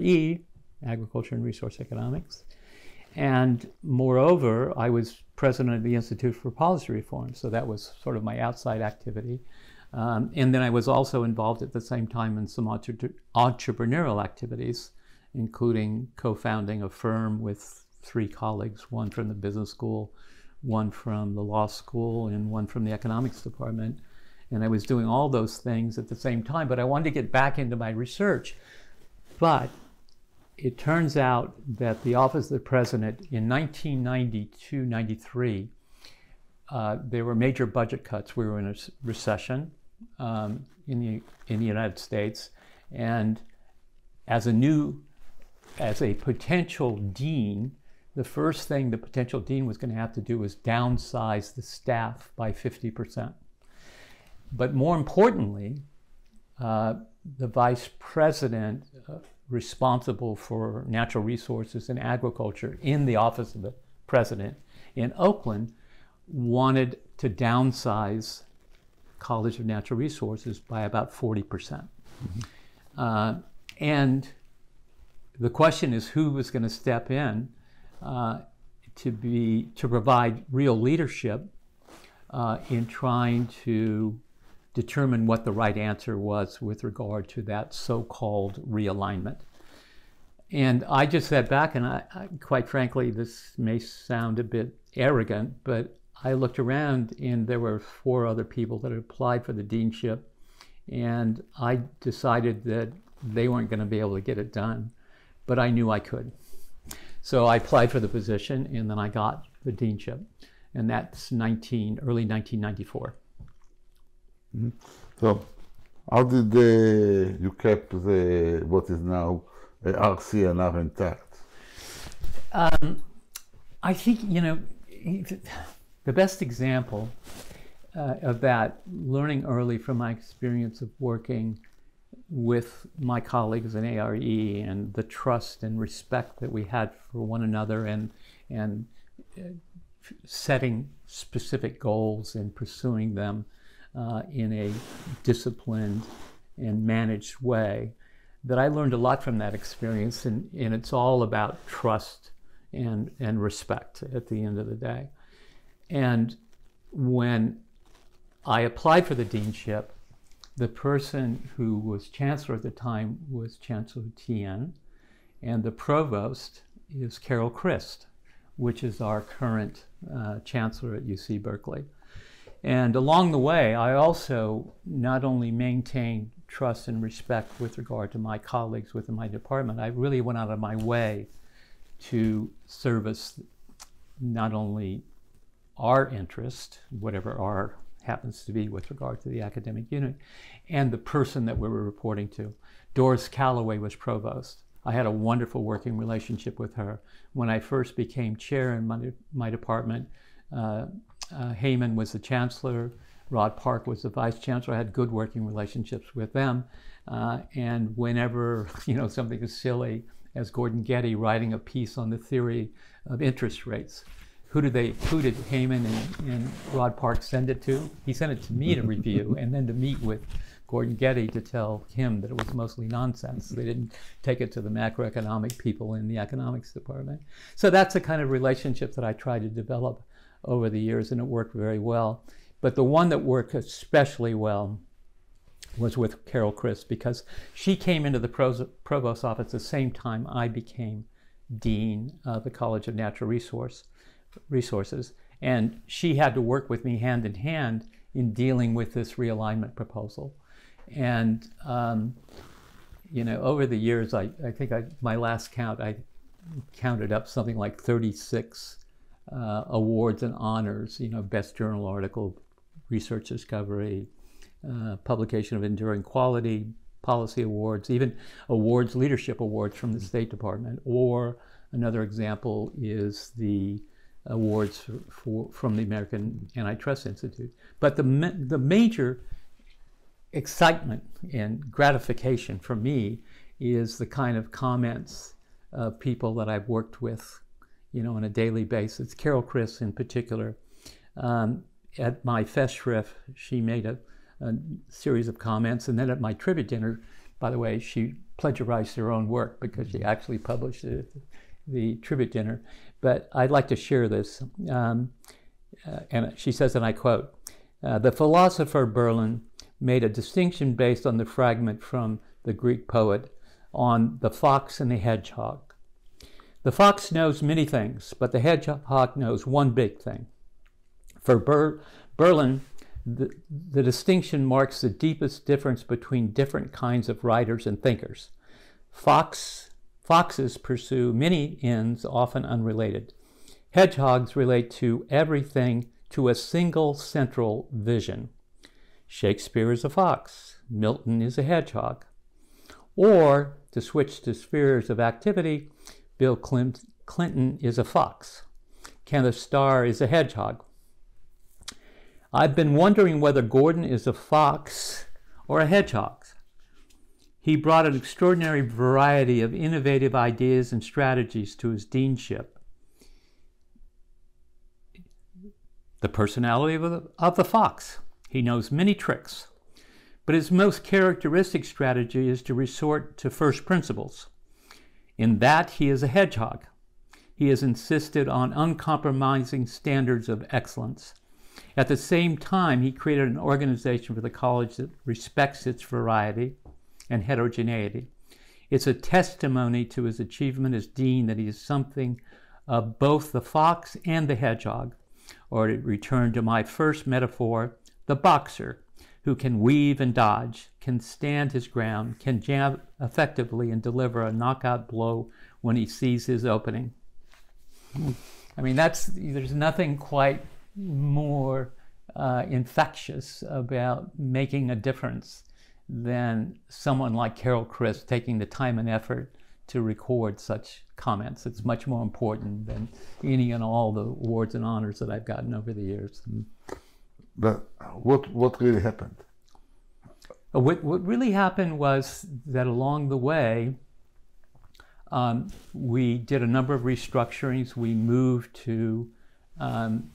agriculture and resource economics. And moreover, I was president of the Institute for Policy Reform, so that was sort of my outside activity. Um, and then I was also involved at the same time in some entre- entrepreneurial activities, including co founding a firm with three colleagues one from the business school, one from the law school, and one from the economics department. And I was doing all those things at the same time, but I wanted to get back into my research. But it turns out that the office of the president in 1992 93, uh, there were major budget cuts. We were in a recession um, in, the, in the United States. And as a new, as a potential dean, the first thing the potential dean was going to have to do was downsize the staff by 50%. But more importantly, uh, the vice president uh, responsible for natural resources and agriculture in the office of the president in Oakland, wanted to downsize College of Natural Resources by about 40%. percent mm-hmm. uh, and the question is who was going to step in uh, to be to provide real leadership uh, in trying to determine what the right answer was with regard to that so-called realignment. And I just sat back, and I, I, quite frankly, this may sound a bit arrogant, but I looked around, and there were four other people that had applied for the deanship, and I decided that they weren't going to be able to get it done, but I knew I could. So I applied for the position, and then I got the deanship, and that's 19 early 1994. Mm-hmm. So, how did you keep the what is now uh, RC&R intact? Um, I think you know the best example uh, of that, learning early from my experience of working with my colleagues in ARE and the trust and respect that we had for one another and and uh, setting specific goals and pursuing them uh, in a disciplined and managed way that I learned a lot from that experience and, and it's all about trust and, and respect at the end of the day. And when I applied for the deanship, the person who was chancellor at the time was Chancellor Tien, and the provost is Carol Christ, which is our current uh, chancellor at UC Berkeley. And along the way, I also not only maintained trust and respect with regard to my colleagues within my department, I really went out of my way to service not only our interest, whatever our happens to be with regard to the academic unit, and the person that we were reporting to. Doris Calloway was provost. I had a wonderful working relationship with her. When I first became chair in my, my department, uh, uh, Heyman was the chancellor, Rod Park was the vice chancellor. I had good working relationships with them. Uh, and whenever, you know, something as silly as Gordon Getty writing a piece on the theory of interest rates, who did they, who did Heyman and, and Rod Park send it to? He sent it to me to review and then to meet with Gordon Getty to tell him that it was mostly nonsense. They didn't take it to the macroeconomic people in the economics department. So that's the kind of relationship that I try to develop over the years, and it worked very well. But the one that worked especially well was with Carol Christ because she came into the provost's office the same time I became dean of the College of Natural Resource, Resources. And she had to work with me hand in hand in dealing with this realignment proposal. And, um, you know, over the years, I, I think I, my last count, I counted up something like 36 uh, awards and honors, you know, best journal article, research discovery, uh, publication of enduring quality, policy awards, even awards, leadership awards from the State Department. Or another example is the awards for, for, from the American Antitrust Institute. But the, the major excitement and gratification for me is the kind of comments of people that I've worked with you know, on a daily basis. Carol Christ, in particular. Um, at my Festschrift, she made a, a, series of comments, and then at my tribute dinner, by the way, she plagiarized her own work because she actually published it, the tribute dinner. But I'd like to share this. Um, uh, and she says, and I quote, uh, the philosopher Berlin made a distinction based on the fragment from the Greek poet on the fox and the hedgehog. The fox knows many things, but the hedgehog knows one big thing. For Ber- Berlin, the, the distinction marks the deepest difference between different kinds of writers and thinkers. Fox, foxes pursue many ends, often unrelated. Hedgehogs relate to everything to a single central vision. Shakespeare is a fox, Milton is a hedgehog. Or, to switch to spheres of activity, Bill Clinton is a fox. Kenneth Starr is a hedgehog. I've been wondering whether Gordon is a fox or a hedgehog. He brought an extraordinary variety of innovative ideas and strategies to his deanship. The personality of the, of the fox. He knows many tricks, but his most characteristic strategy is to resort to first principles. In that, he is a hedgehog. He has insisted on uncompromising standards of excellence. At the same time, he created an organization for the college that respects its variety and heterogeneity. It's a testimony to his achievement as dean that he is something of both the fox and the hedgehog, or to return to my first metaphor, the boxer who can weave and dodge, can stand his ground, can jab effectively and deliver a knockout blow when he sees his opening. I mean, that's there's nothing quite more uh, infectious about making a difference than someone like Carol Christ taking the time and effort to record such comments. It's much more important than any and all the awards and honors that I've gotten over the years. But what what really happened? What, what really happened was that along the way, um, we did a number of restructurings. We moved to um,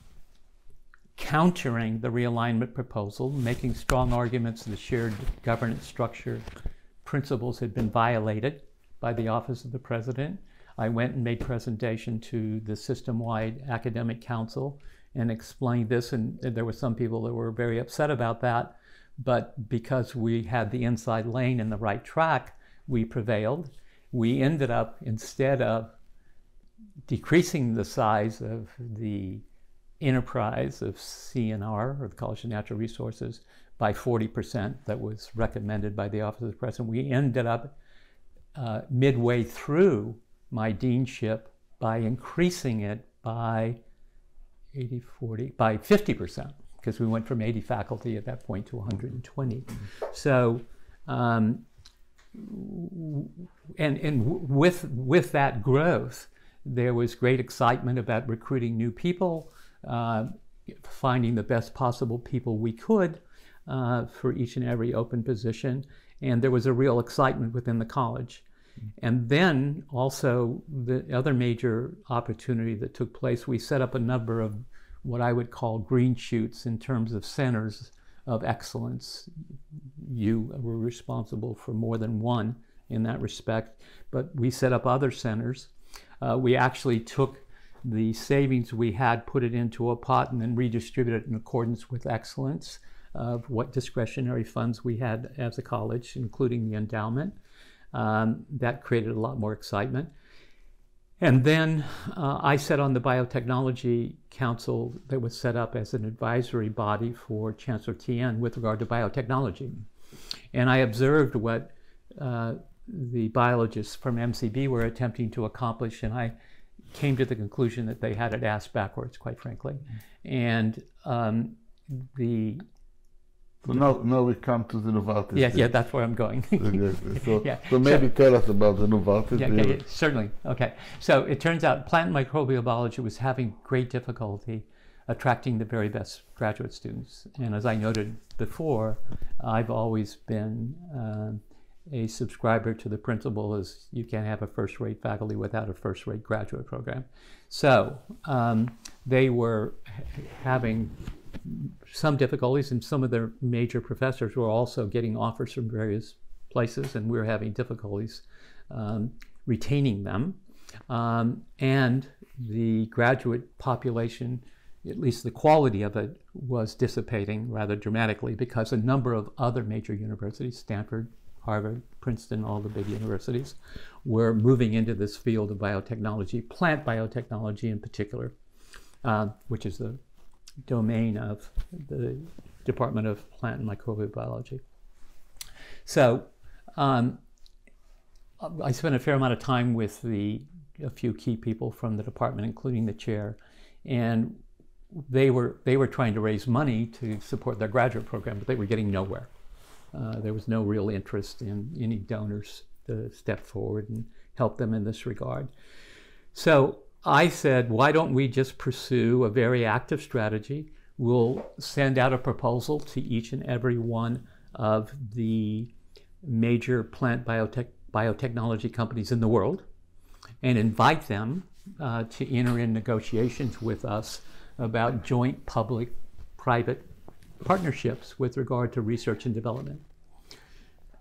countering the realignment proposal, making strong arguments that the shared governance structure principles had been violated by the Office of the President. I went and made presentation to the system-wide academic council and explained this, and there were some people that were very upset about that. But because we had the inside lane and the right track, we prevailed. We ended up, instead of decreasing the size of the enterprise of CNR, or the College of Natural Resources, by 40% that was recommended by the Office of the President. We ended up uh, midway through my deanship by increasing it by 80, 40, by 50%, because we went from 80 faculty at that point to 120. So, um, and, and with, with that growth, there was great excitement about recruiting new people, uh, finding the best possible people we could uh, for each and every open position. And there was a real excitement within the college. And then also the other major opportunity that took place, we set up a number of what I would call green shoots in terms of centers of excellence. You were responsible for more than one in that respect, but we set up other centers. Uh, we actually took the savings we had, put it into a pot, and then redistributed it in accordance with excellence of what discretionary funds we had as a college, including the endowment. Um, that created a lot more excitement. And then uh, I sat on the Biotechnology Council that was set up as an advisory body for Chancellor Tien with regard to biotechnology. And I observed what uh, the biologists from MCB were attempting to accomplish, and I came to the conclusion that they had it ass backwards, quite frankly. And um, the so now, now we come to the Novartis. Yeah, yeah, that's where I'm going. so, yeah. so maybe so, tell us about the Novartis. Yeah, okay, yeah, certainly. Okay. So it turns out plant microbial biology was having great difficulty attracting the very best graduate students. And as I noted before, I've always been uh, a subscriber to the principle is you can't have a first-rate faculty without a first-rate graduate program. So um, they were having some difficulties, and some of their major professors were also getting offers from various places, and we were having difficulties um, retaining them. Um, and the graduate population, at least the quality of it, was dissipating rather dramatically because a number of other major universities, Stanford, Harvard, Princeton, all the big universities, were moving into this field of biotechnology, plant biotechnology in particular, uh, which is the domain of the Department of Plant and Microbial Biology. So um, I spent a fair amount of time with the a few key people from the department, including the chair, and they were they were trying to raise money to support their graduate program, but they were getting nowhere. Uh, there was no real interest in any donors to step forward and help them in this regard. So I said, why don't we just pursue a very active strategy? We'll send out a proposal to each and every one of the major plant biotech, biotechnology companies in the world and invite them uh, to enter in negotiations with us about joint public private partnerships with regard to research and development.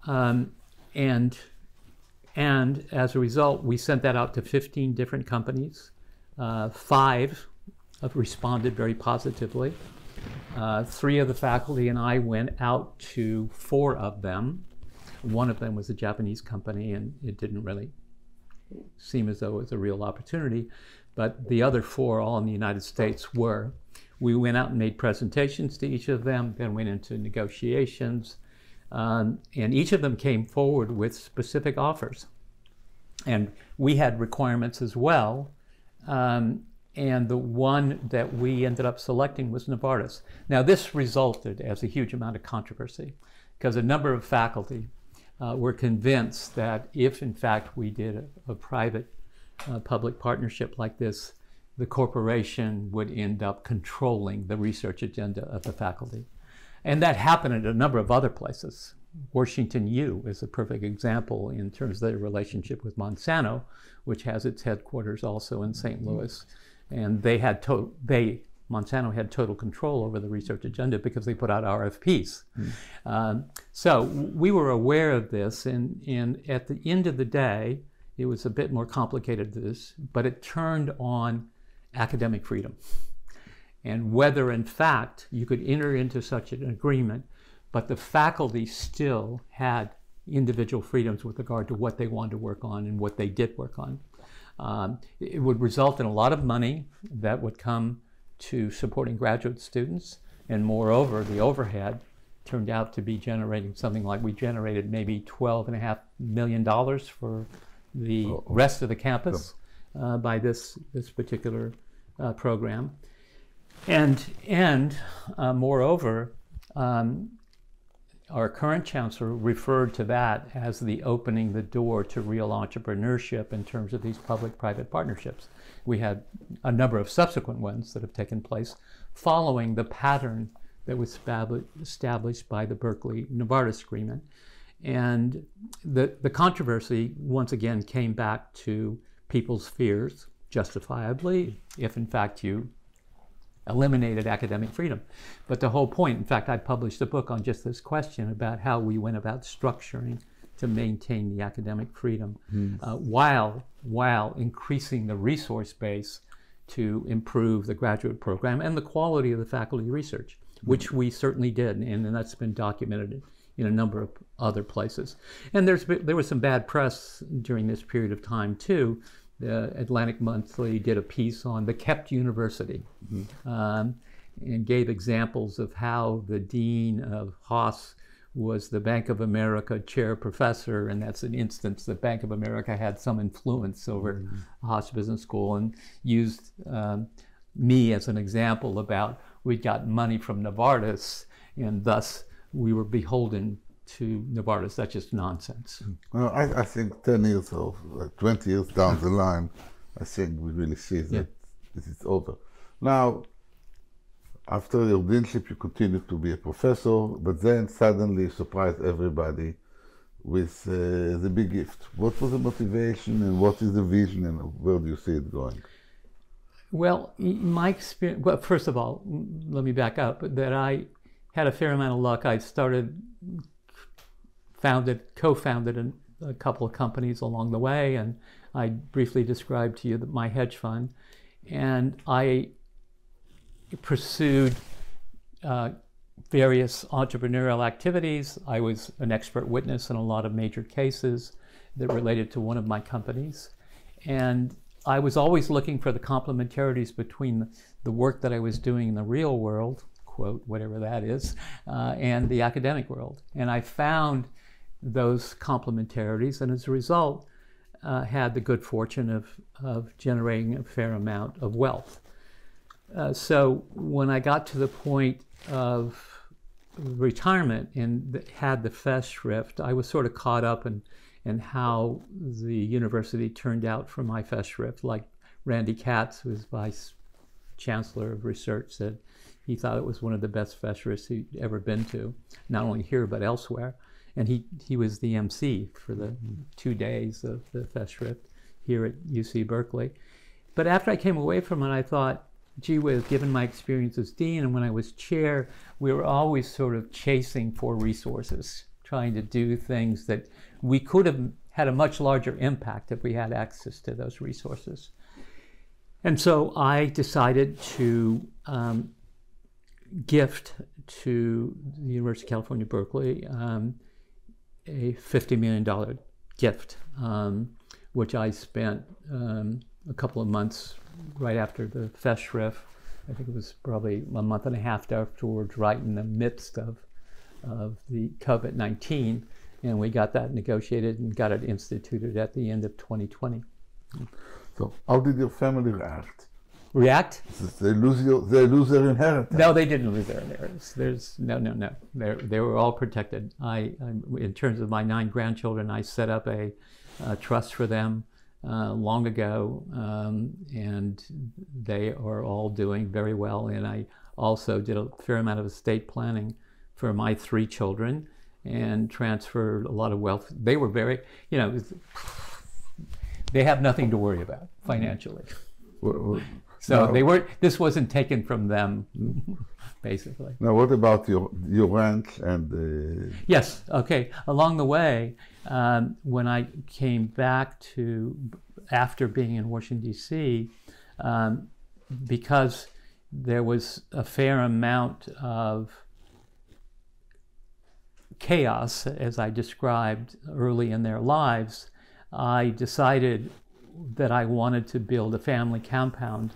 Um, and, and as a result, we sent that out to 15 different companies. Uh, five have responded very positively. Uh, three of the faculty and I went out to four of them. One of them was a Japanese company, and it didn't really seem as though it was a real opportunity. But the other four, all in the United States, were. We went out and made presentations to each of them, then went into negotiations, um, and each of them came forward with specific offers. And we had requirements as well. Um, and the one that we ended up selecting was Novartis. Now, this resulted as a huge amount of controversy because a number of faculty uh, were convinced that if, in fact, we did a, a private uh, public partnership like this, the corporation would end up controlling the research agenda of the faculty. And that happened at a number of other places. Washington U is a perfect example in terms of their relationship with Monsanto, which has its headquarters also in St. Louis. And they had to- they Monsanto had total control over the research agenda because they put out RFPs. Mm. Um, so we were aware of this, and, and at the end of the day, it was a bit more complicated than this, but it turned on academic freedom. And whether, in fact, you could enter into such an agreement, but the faculty still had individual freedoms with regard to what they wanted to work on and what they did work on. Um, it would result in a lot of money that would come to supporting graduate students, and moreover, the overhead turned out to be generating something like we generated maybe $12.5 million for the oh, rest of the campus uh, by this, this particular uh, program. And, and uh, moreover, um, our current chancellor referred to that as the opening the door to real entrepreneurship in terms of these public-private partnerships. We had a number of subsequent ones that have taken place following the pattern that was established by the Berkeley Novartis agreement. And the, the controversy once again came back to people's fears, justifiably, if in fact you eliminated academic freedom. But the whole point, in fact, I published a book on just this question about how we went about structuring to maintain the academic freedom mm. uh, while, while increasing the resource base to improve the graduate program and the quality of the faculty research, which we certainly did, and, and that's been documented in a number of other places. And there's there was some bad press during this period of time too. The Atlantic Monthly did a piece on the kept university mm-hmm. um, and gave examples of how the dean of Haas was the Bank of America chair professor, and that's an instance that Bank of America had some influence over mm-hmm. Haas Business School and used um, me as an example about we'd got money from Novartis, and thus we were beholden to Novartis. That's just nonsense. Well, I, I think 10 years or 20 years down the line, I think we really see that yeah. it is over. Now, after your deanship, you continued to be a professor, but then suddenly you surprised everybody with uh, the big gift. What was the motivation and what is the vision and where do you see it going? Well, my experience, well, first of all, let me back up that I had a fair amount of luck. I started, founded, co-founded a, couple of companies along the way, and I briefly described to you my hedge fund, and I pursued uh, various entrepreneurial activities. I was an expert witness in a lot of major cases that related to one of my companies, and I was always looking for the complementarities between the work that I was doing in the real world quote, whatever that is, uh, and the academic world. And I found those complementarities, and as a result, uh, had the good fortune of, of generating a fair amount of wealth. Uh, so when I got to the point of retirement and had the Festschrift, I was sort of caught up in, in how the university turned out for my Festschrift. Like Randy Katz, who was vice chancellor of research, said, he thought it was one of the best Festschrifts he'd ever been to, not only here but elsewhere. And he, he was the MC for the two days of the Festschrift here at UC Berkeley. But after I came away from it, I thought, gee whiz, given my experience as dean and when I was chair, we were always sort of chasing for resources, trying to do things that we could have had a much larger impact if we had access to those resources. And so I decided to um, gift to the University of California, Berkeley, um, a $50 million gift, um, which I spent um, a couple of months right after the Festschrift. I think it was probably a month and a half afterwards, right in the midst of, of the COVID 19. And we got that negotiated and got it instituted at the end of 2020. So, how did your family react? React? They lose your, they lose their inheritance. No, they didn't lose their inheritance. There's no, no, no. They they were all protected. I, I, in terms of my nine grandchildren, I set up a, a trust for them uh, long ago, um, and they are all doing very well. And I also did a fair amount of estate planning for my three children and transferred a lot of wealth. They were very, you know, they have nothing to worry about financially. So now, they were. This wasn't taken from them, basically. Now, what about your your ranch and? Uh... Yes. Okay. Along the way, um, when I came back to after being in Washington D.C., um, because there was a fair amount of chaos, as I described early in their lives, I decided that I wanted to build a family compound.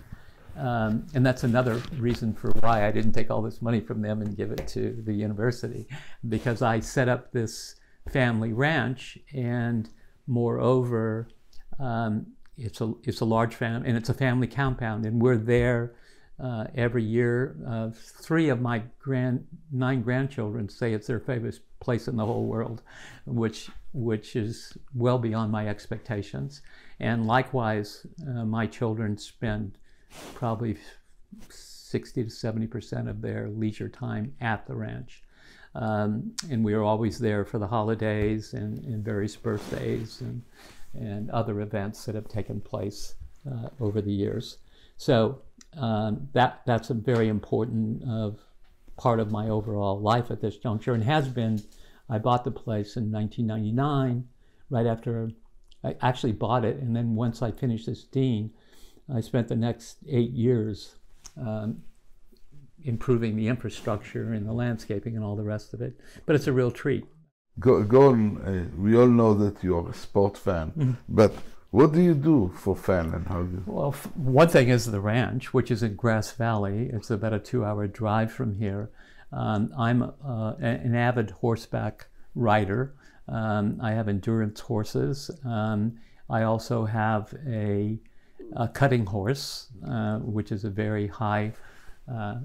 Um, and that's another reason for why I didn't take all this money from them and give it to the university, because I set up this family ranch, and moreover, um, it's a it's a large family and it's a family compound, and we're there uh, every year. Uh, three of my grand nine grandchildren say it's their favorite place in the whole world, which which is well beyond my expectations. And likewise, uh, my children spend probably 60 to 70 percent of their leisure time at the ranch. Um, and we are always there for the holidays and, and various birthdays and, and other events that have taken place uh, over the years. So um, that that's a very important uh, part of my overall life at this juncture, and has been. I bought the place in 1999, right after I actually bought it, and then once I finished as dean, I spent the next eight years um, improving the infrastructure and the landscaping and all the rest of it. But it's a real treat. Gordon, uh, we all know that you're a sport fan, mm-hmm. but what do you do for fun and how do you? Well, f- one thing is the ranch, which is in Grass Valley. It's about a two-hour drive from here. Um, I'm uh, an avid horseback rider. Um, I have endurance horses. Um, I also have a, a cutting horse, uh, which is a very high uh,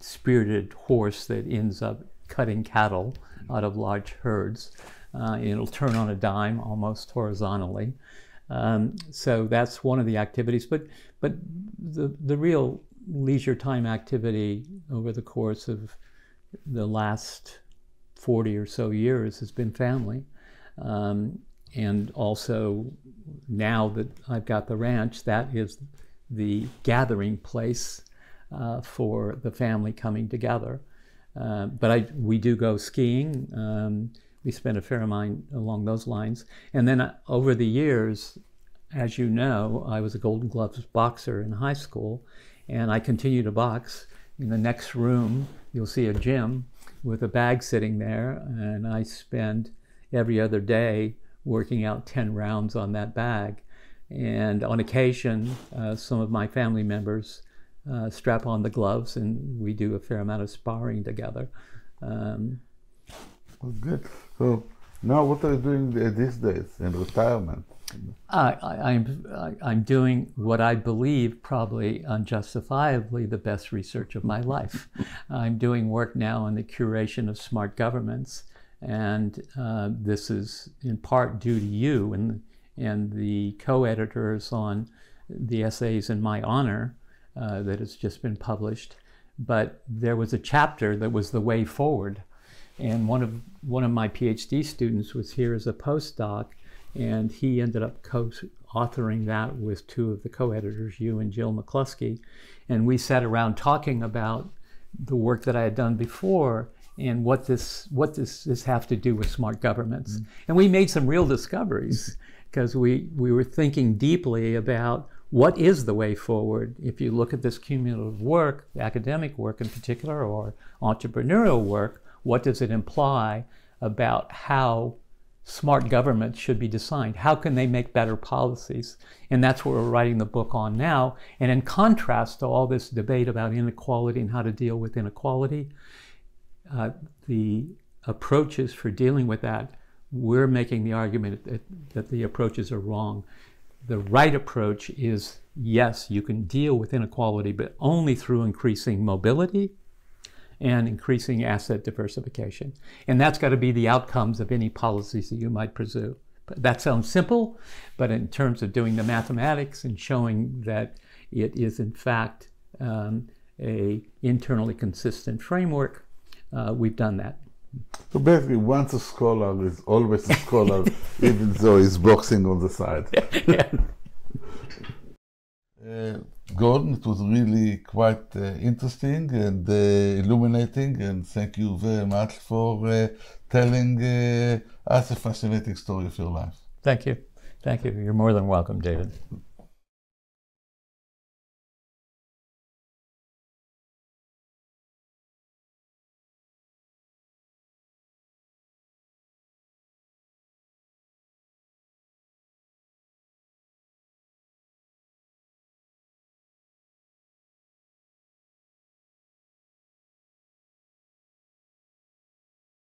spirited horse that ends up cutting cattle out of large herds. Uh, it'll turn on a dime almost horizontally. Um, so that's one of the activities. But but the the real leisure time activity over the course of the last 40 or so years has been family. Um, and also now that I've got the ranch, that is the gathering place uh, for the family coming together. Uh, but I, we do go skiing. Um, we spend a fair amount along those lines. And then uh, over the years, as you know, I was a Golden Gloves boxer in high school, and I continue to box. In the next room, you'll see a gym with a bag sitting there, and I spend every other day working out 10 rounds on that bag. And on occasion, uh, some of my family members uh, strap on the gloves, and we do a fair amount of sparring together. Um, well, good. So now, what are you doing these days in retirement? I, I'm I'm doing what I believe probably unjustifiably the best research of my life. I'm doing work now on the curation of smart governments, and uh, this is in part due to you and and the co-editors on the essays in my honor uh, that has just been published. But there was a chapter that was the way forward and one of one of my PhD students was here as a postdoc, and he ended up co-authoring that with two of the co-editors, you and Jill McCluskey, and we sat around talking about the work that I had done before and what this what does this have to do with smart governments. Mm. And we made some real discoveries because we we were thinking deeply about what is the way forward if you look at this cumulative work, academic work in particular, or entrepreneurial work, what does it imply about how smart government should be designed? How can they make better policies? And that's what we're writing the book on now. And in contrast to all this debate about inequality and how to deal with inequality, uh, the approaches for dealing with that, we're making the argument that, that the approaches are wrong. The right approach is yes, you can deal with inequality, but only through increasing mobility and increasing asset diversification. And that's got to be the outcomes of any policies that you might pursue. That sounds simple, but in terms of doing the mathematics and showing that it is in fact um, a internally consistent framework, we've done that. So basically, once a scholar is always a scholar, even though he's boxing on the side. yeah. uh, Gordon, it was really quite uh, interesting and uh, illuminating, and thank you very much for uh, telling uh, us a fascinating story of your life. Thank you. Thank you. You're more than welcome, David.